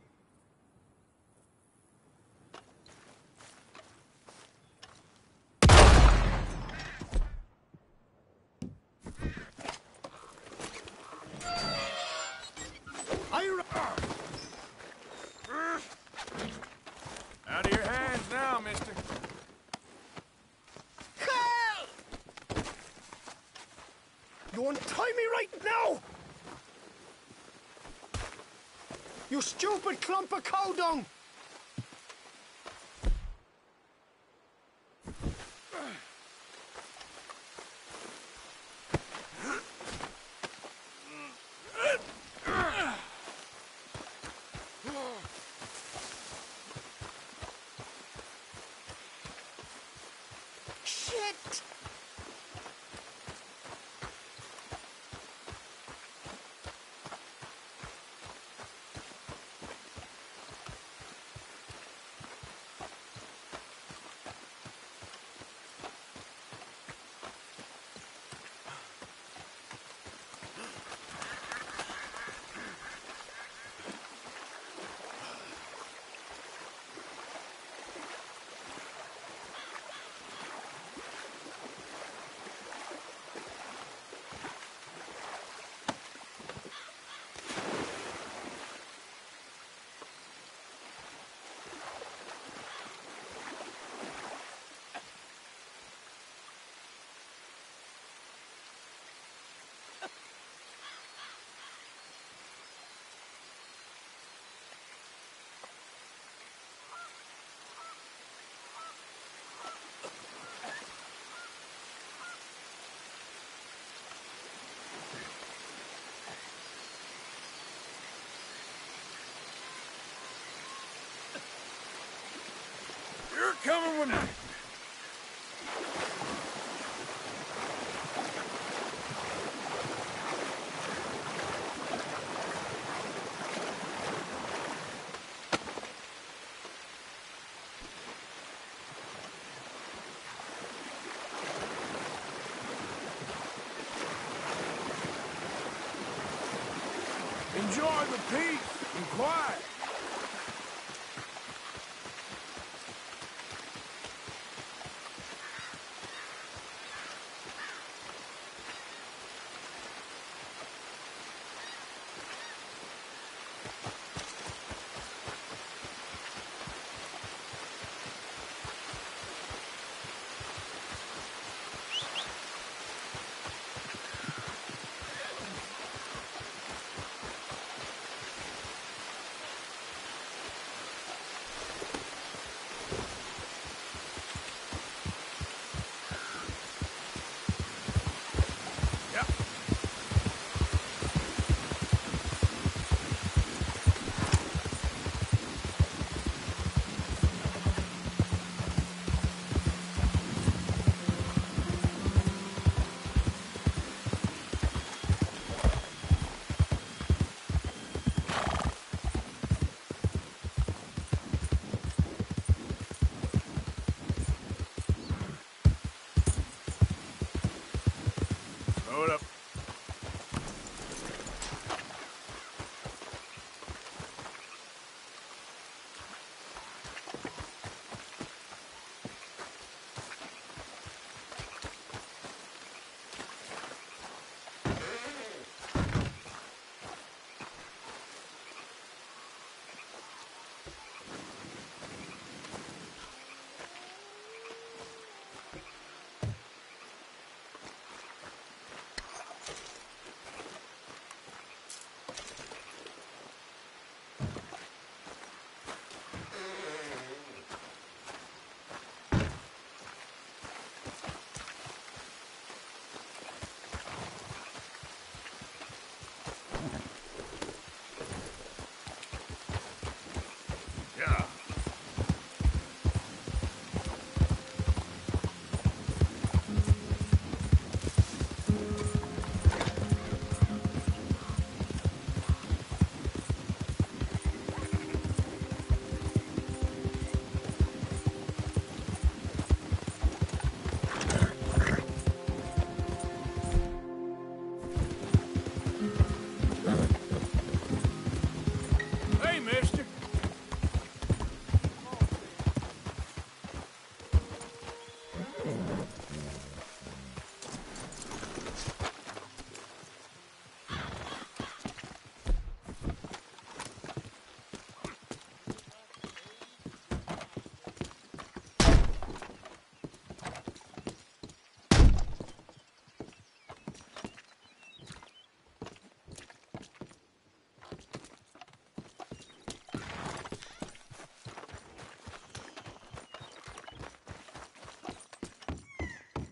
I Out of your hands now, mister. You untie me right now! You stupid clump of dung!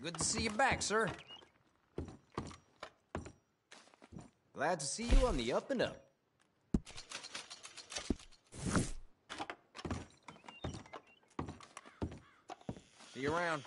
Good to see you back, sir. Glad to see you on the up and up. See you around.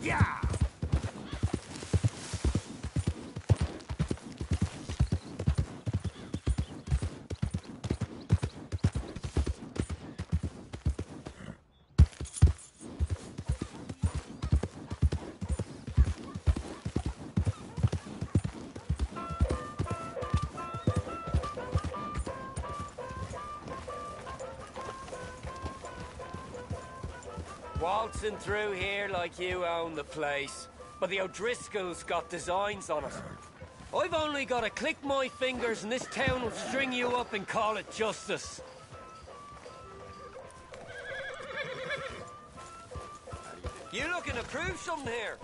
Yeah! Through here like you own the place. But the O'Driscolls got designs on it. I've only got to click my fingers and this town will string you up and call it justice. You looking to prove something here?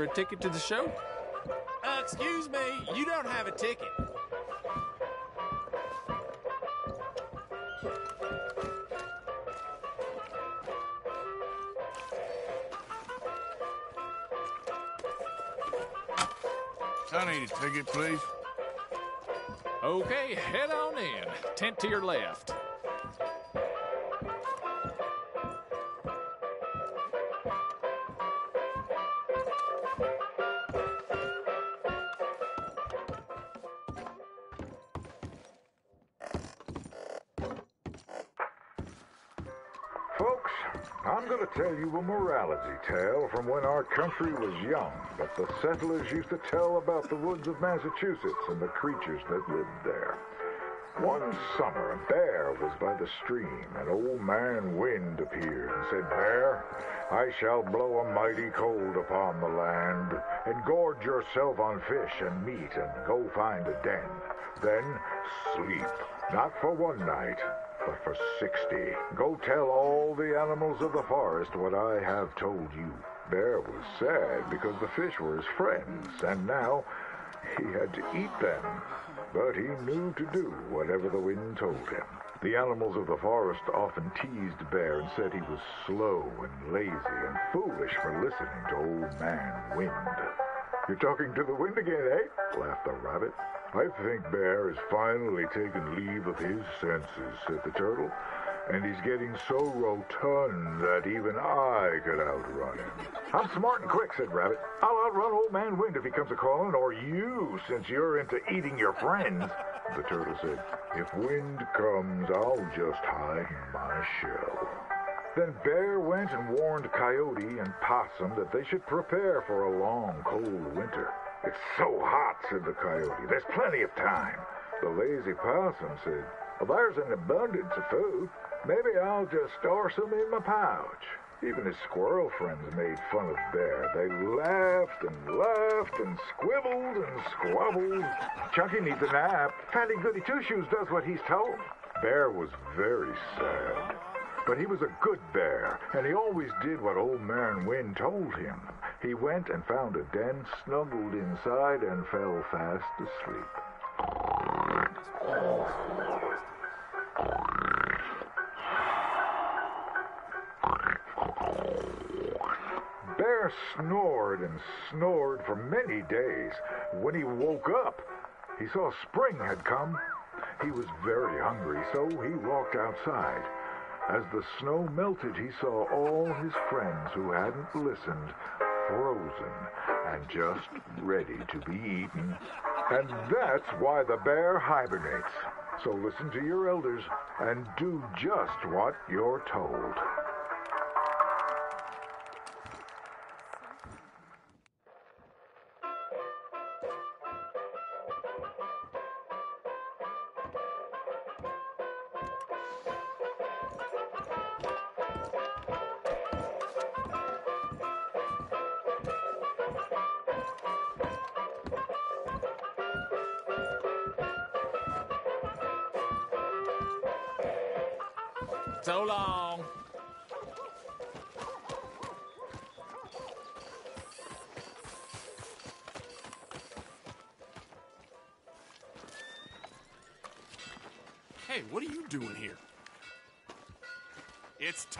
For a ticket to the show? Uh, excuse me, you don't have a ticket. I need a ticket, please. Okay, head on in. Tent to your left. Tell you a morality tale from when our country was young that the settlers used to tell about the woods of Massachusetts and the creatures that lived there. One summer, a bear was by the stream, and old man Wind appeared and said, Bear, I shall blow a mighty cold upon the land, and gorge yourself on fish and meat, and go find a den. Then sleep, not for one night, but for sixty. Go tell all the animals of the forest what I have told you. Bear was sad because the fish were his friends, and now he had to eat them. But he knew to do whatever the wind told him. The animals of the forest often teased Bear and said he was slow and lazy and foolish for listening to Old Man Wind. You're talking to the wind again, eh? laughed the rabbit. I think Bear has finally taken leave of his senses, said the turtle. And he's getting so rotund that even I could outrun him. I'm smart and quick, said Rabbit. I'll outrun Old Man Wind if he comes a calling, or you, since you're into eating your friends. The turtle said, If wind comes, I'll just hide in my shell. Then Bear went and warned Coyote and Possum that they should prepare for a long, cold winter. It's so hot, said the Coyote. There's plenty of time. The lazy Possum said, well, there's an abundance of food. Maybe I'll just store some in my pouch. Even his squirrel friends made fun of Bear. They laughed and laughed and squibbled and squabbled. Chunky needs a nap. Fatty Goody Two Shoes does what he's told. Bear was very sad. But he was a good bear, and he always did what Old Man Wind told him. He went and found a den, snuggled inside, and fell fast asleep. Bear snored and snored for many days. When he woke up, he saw spring had come. He was very hungry, so he walked outside. As the snow melted, he saw all his friends who hadn't listened frozen and just ready to be eaten. And that's why the bear hibernates. So listen to your elders and do just what you're told.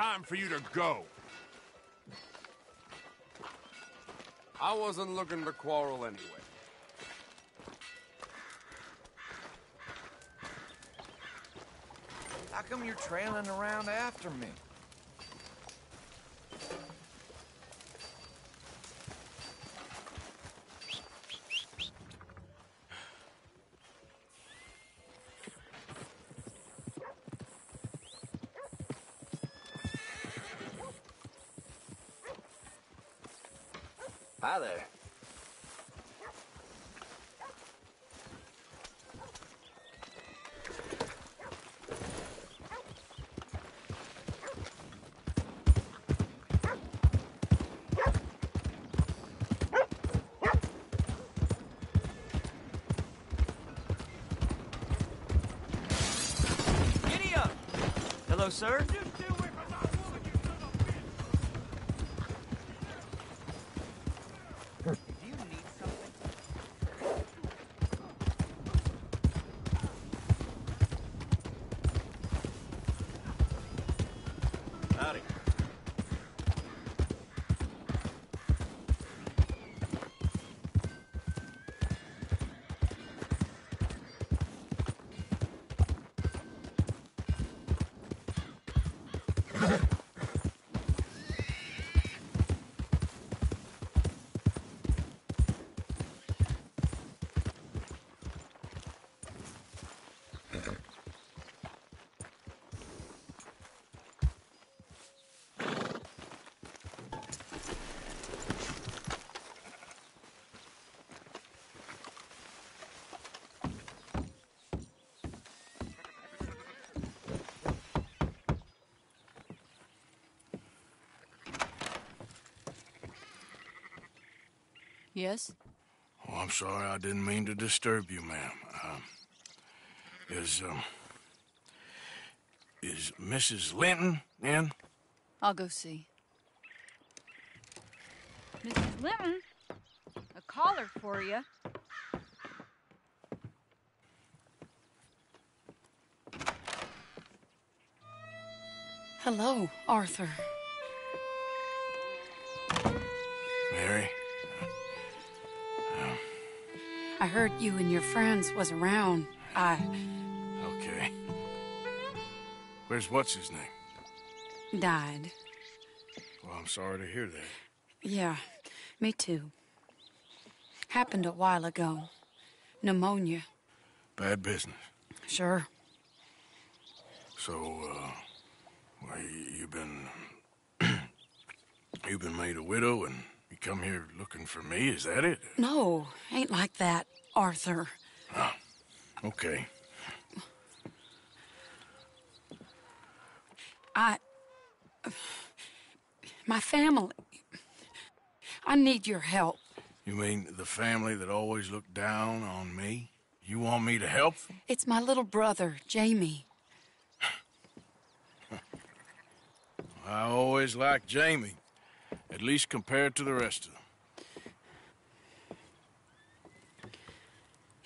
time for you to go. I wasn't looking to quarrel anyway. How come you're trailing around after me? Hi there. Hello, sir. Howdy. Yes? Oh, I'm sorry. I didn't mean to disturb you, ma'am. Um, is, um... Is Mrs. Linton in? I'll go see. Mrs. Linton, a caller for you. Hello, Arthur. Heard you and your friends was around. I Okay. Where's what's his name? died. Well, I'm sorry to hear that. Yeah, me too. Happened a while ago. Pneumonia. Bad business. Sure. So, uh, well, you- you've been, you've been made a widow and you come here looking for me, is that it? No, ain't like that, Arthur. Ah, okay. I. My family. I need your help. You mean the family that always looked down on me? You want me to help them? It's my little brother, Jamie. I always liked Jamie, at least compared to the rest of them.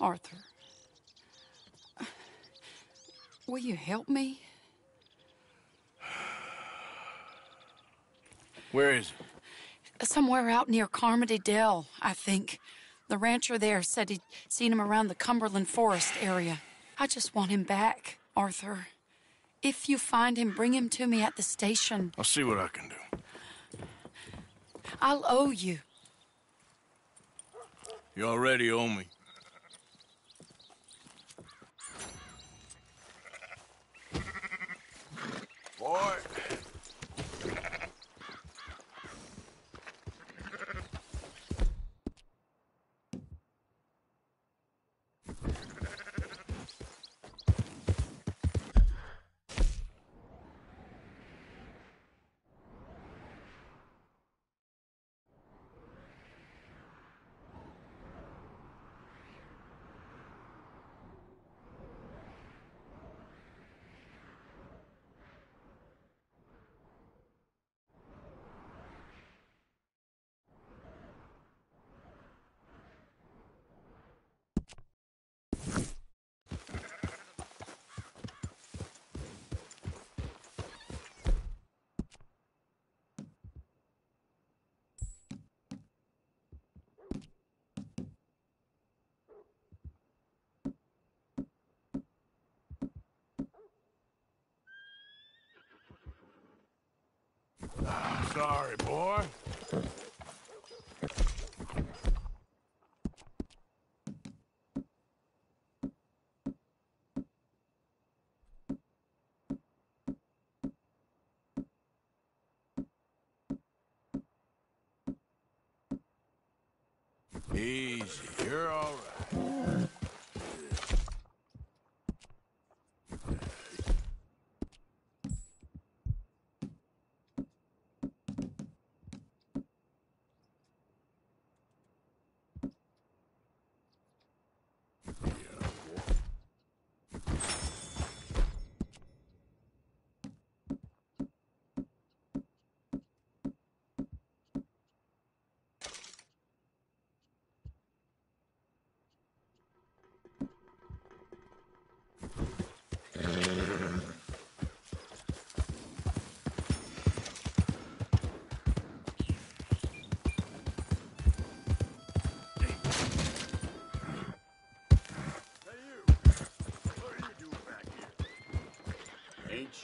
Arthur. Will you help me? Where is he? Somewhere out near Carmody Dell, I think. The rancher there said he'd seen him around the Cumberland Forest area. I just want him back, Arthur. If you find him, bring him to me at the station. I'll see what I can do. I'll owe you. You already owe me. Boy. Sorry, boy.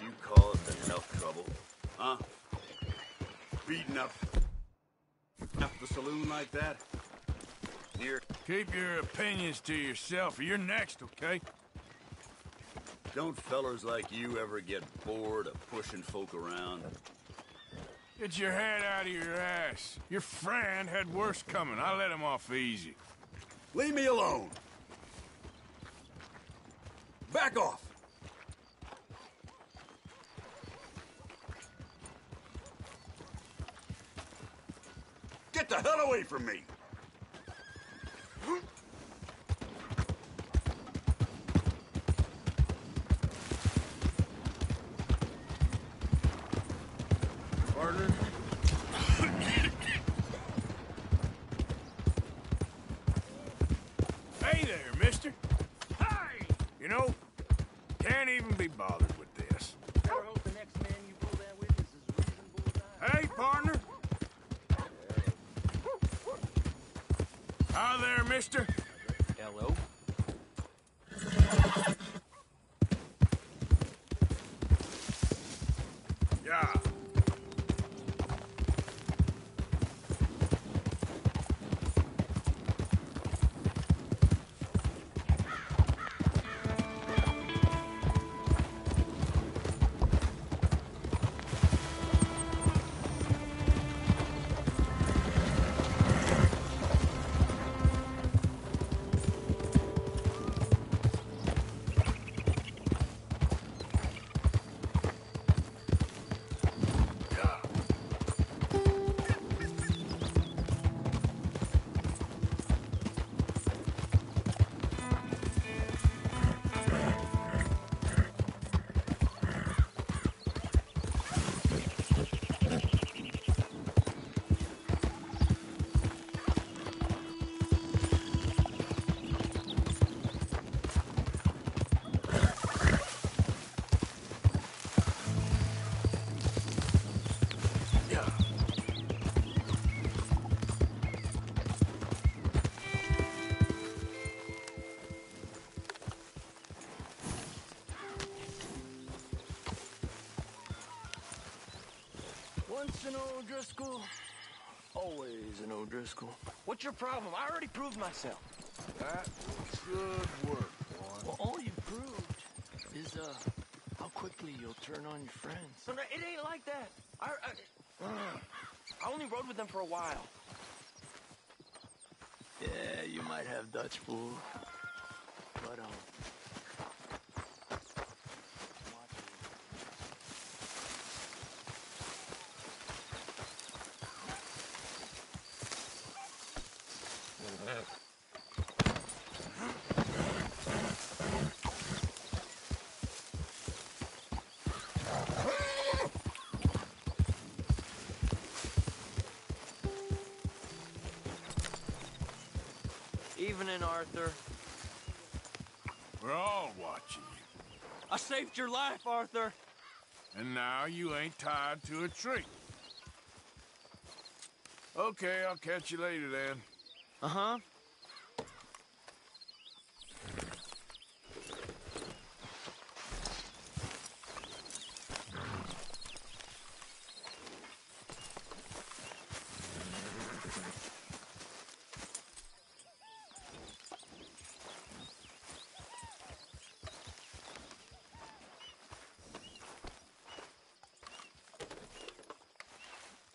You caused enough trouble? Huh? Beating up... up the saloon like that? Near... Keep your opinions to yourself, you're next, okay? Don't fellers like you ever get bored of pushing folk around? Get your head out of your ass. Your friend had worse coming. I let him off easy. Leave me alone! Back off! Get from me! Partner? hey there, mister. Hi! You know, can't even be bothered with this. Hey, partner. Hi there, mister. Always an O'Driscoll. What's your problem? I already proved myself. That was good work, boy. Well, all you proved is, uh, how quickly you'll turn on your friends. No, no, it ain't like that. I, I, I only rode with them for a while. Yeah, you might have Dutch fool. But, um... Evening, Arthur. We're all watching you. I saved your life, Arthur. And now you ain't tied to a tree. Okay, I'll catch you later then. Uh-huh.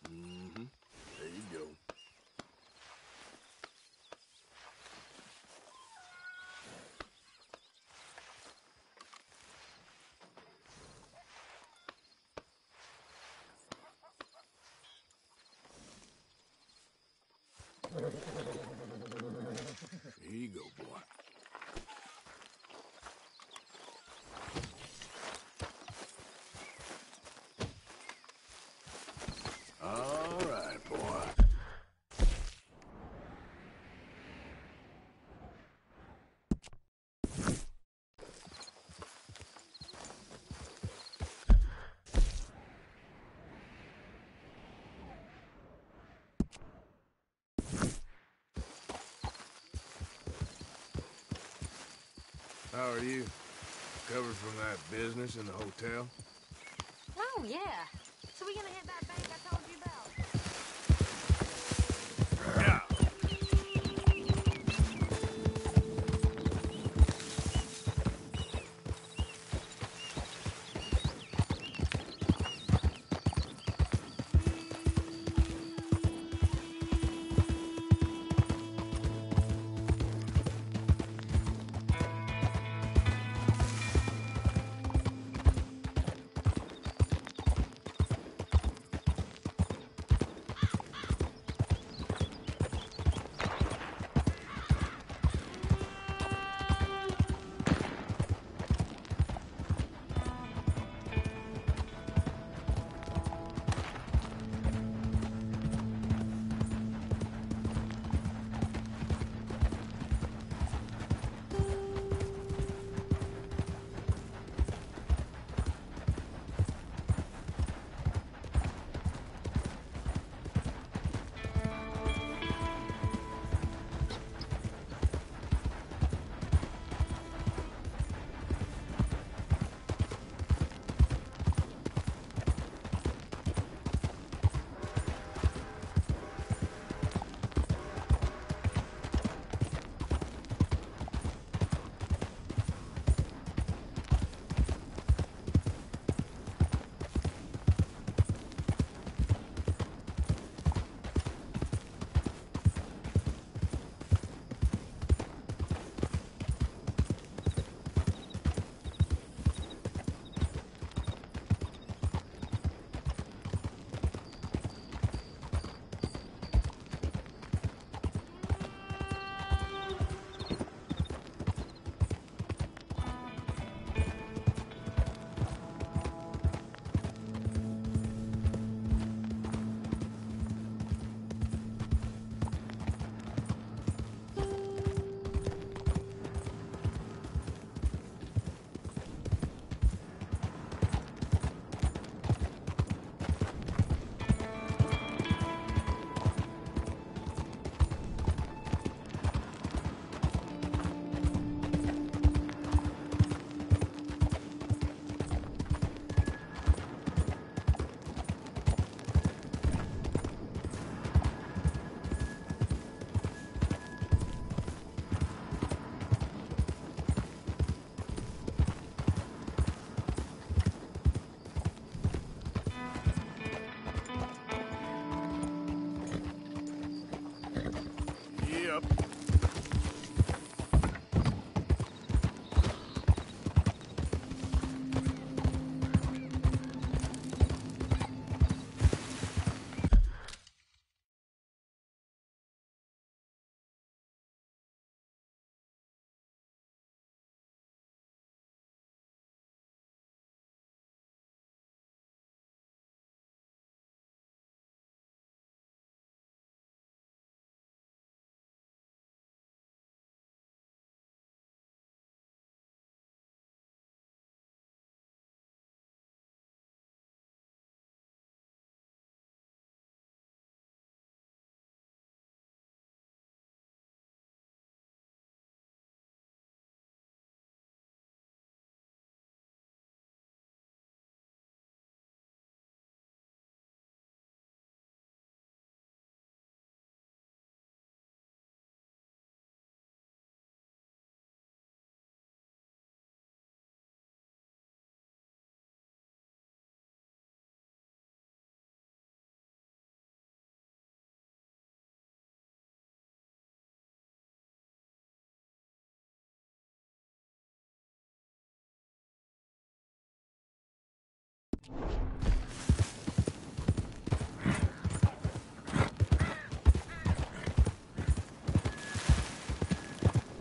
Mm-hmm. There you go. Here you go, boy. All right, boy. How are you? Recovered from that business in the hotel? Oh, yeah. So we gonna head that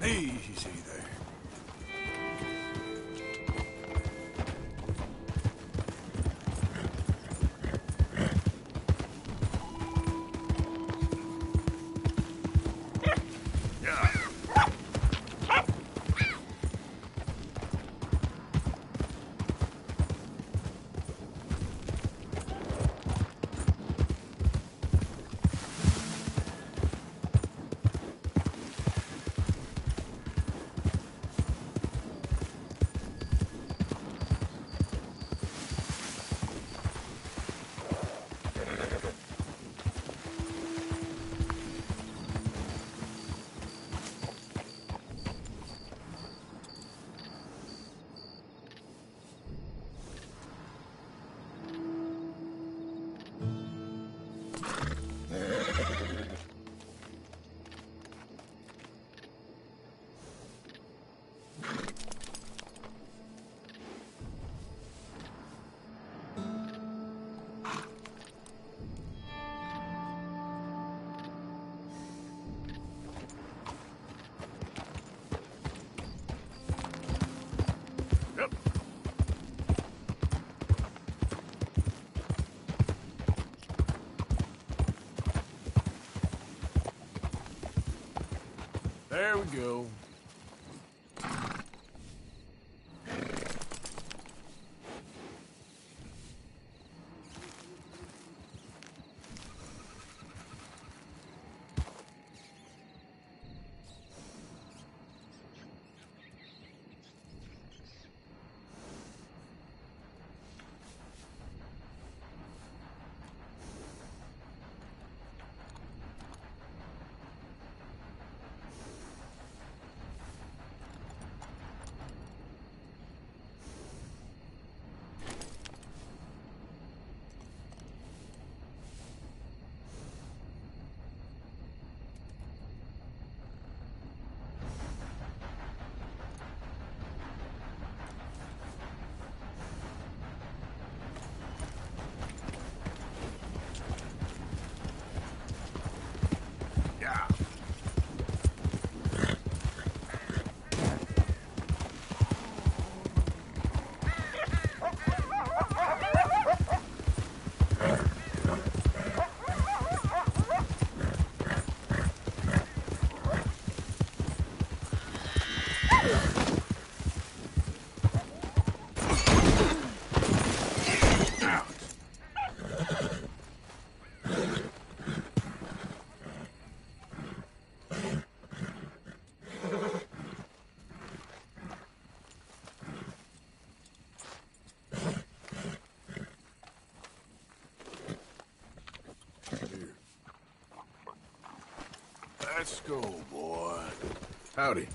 Easy there. We go. Let's go, boy. Howdy.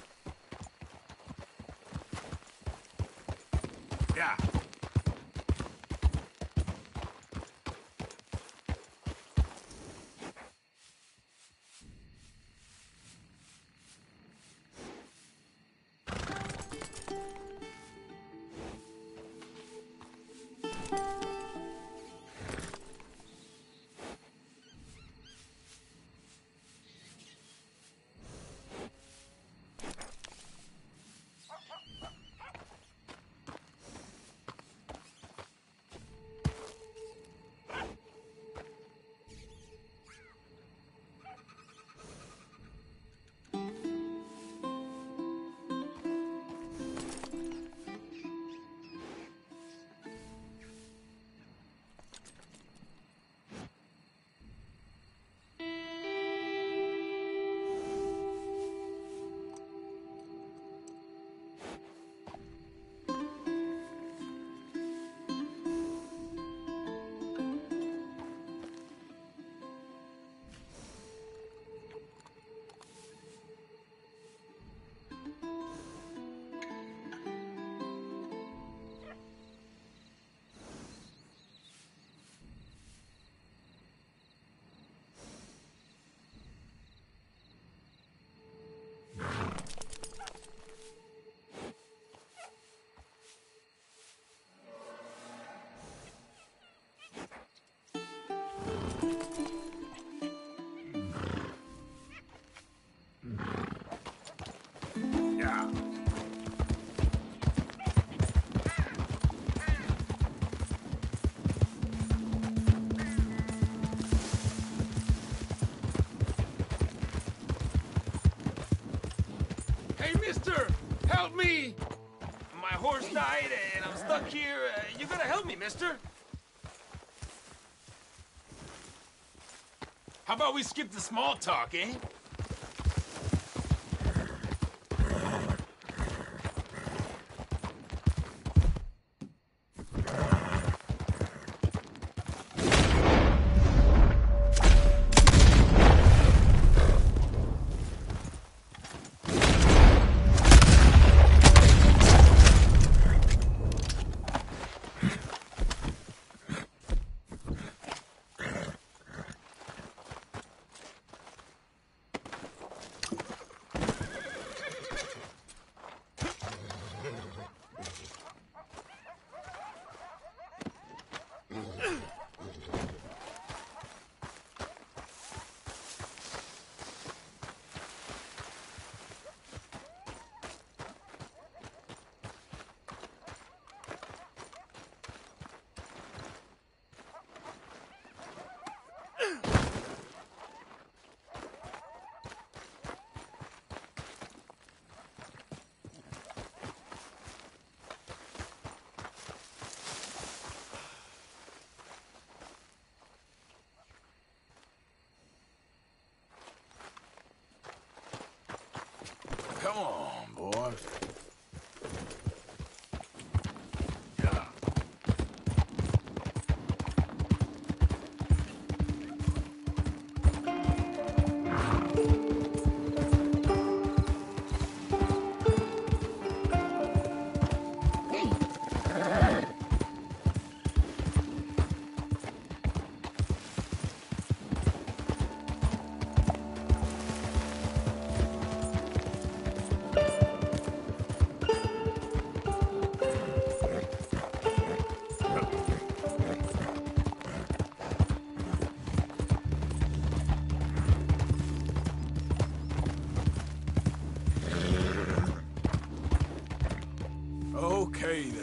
Help me! My horse died and I'm stuck here. Uh, you gotta help me, mister. How about we skip the small talk, eh? Come on, boy. Okay, then.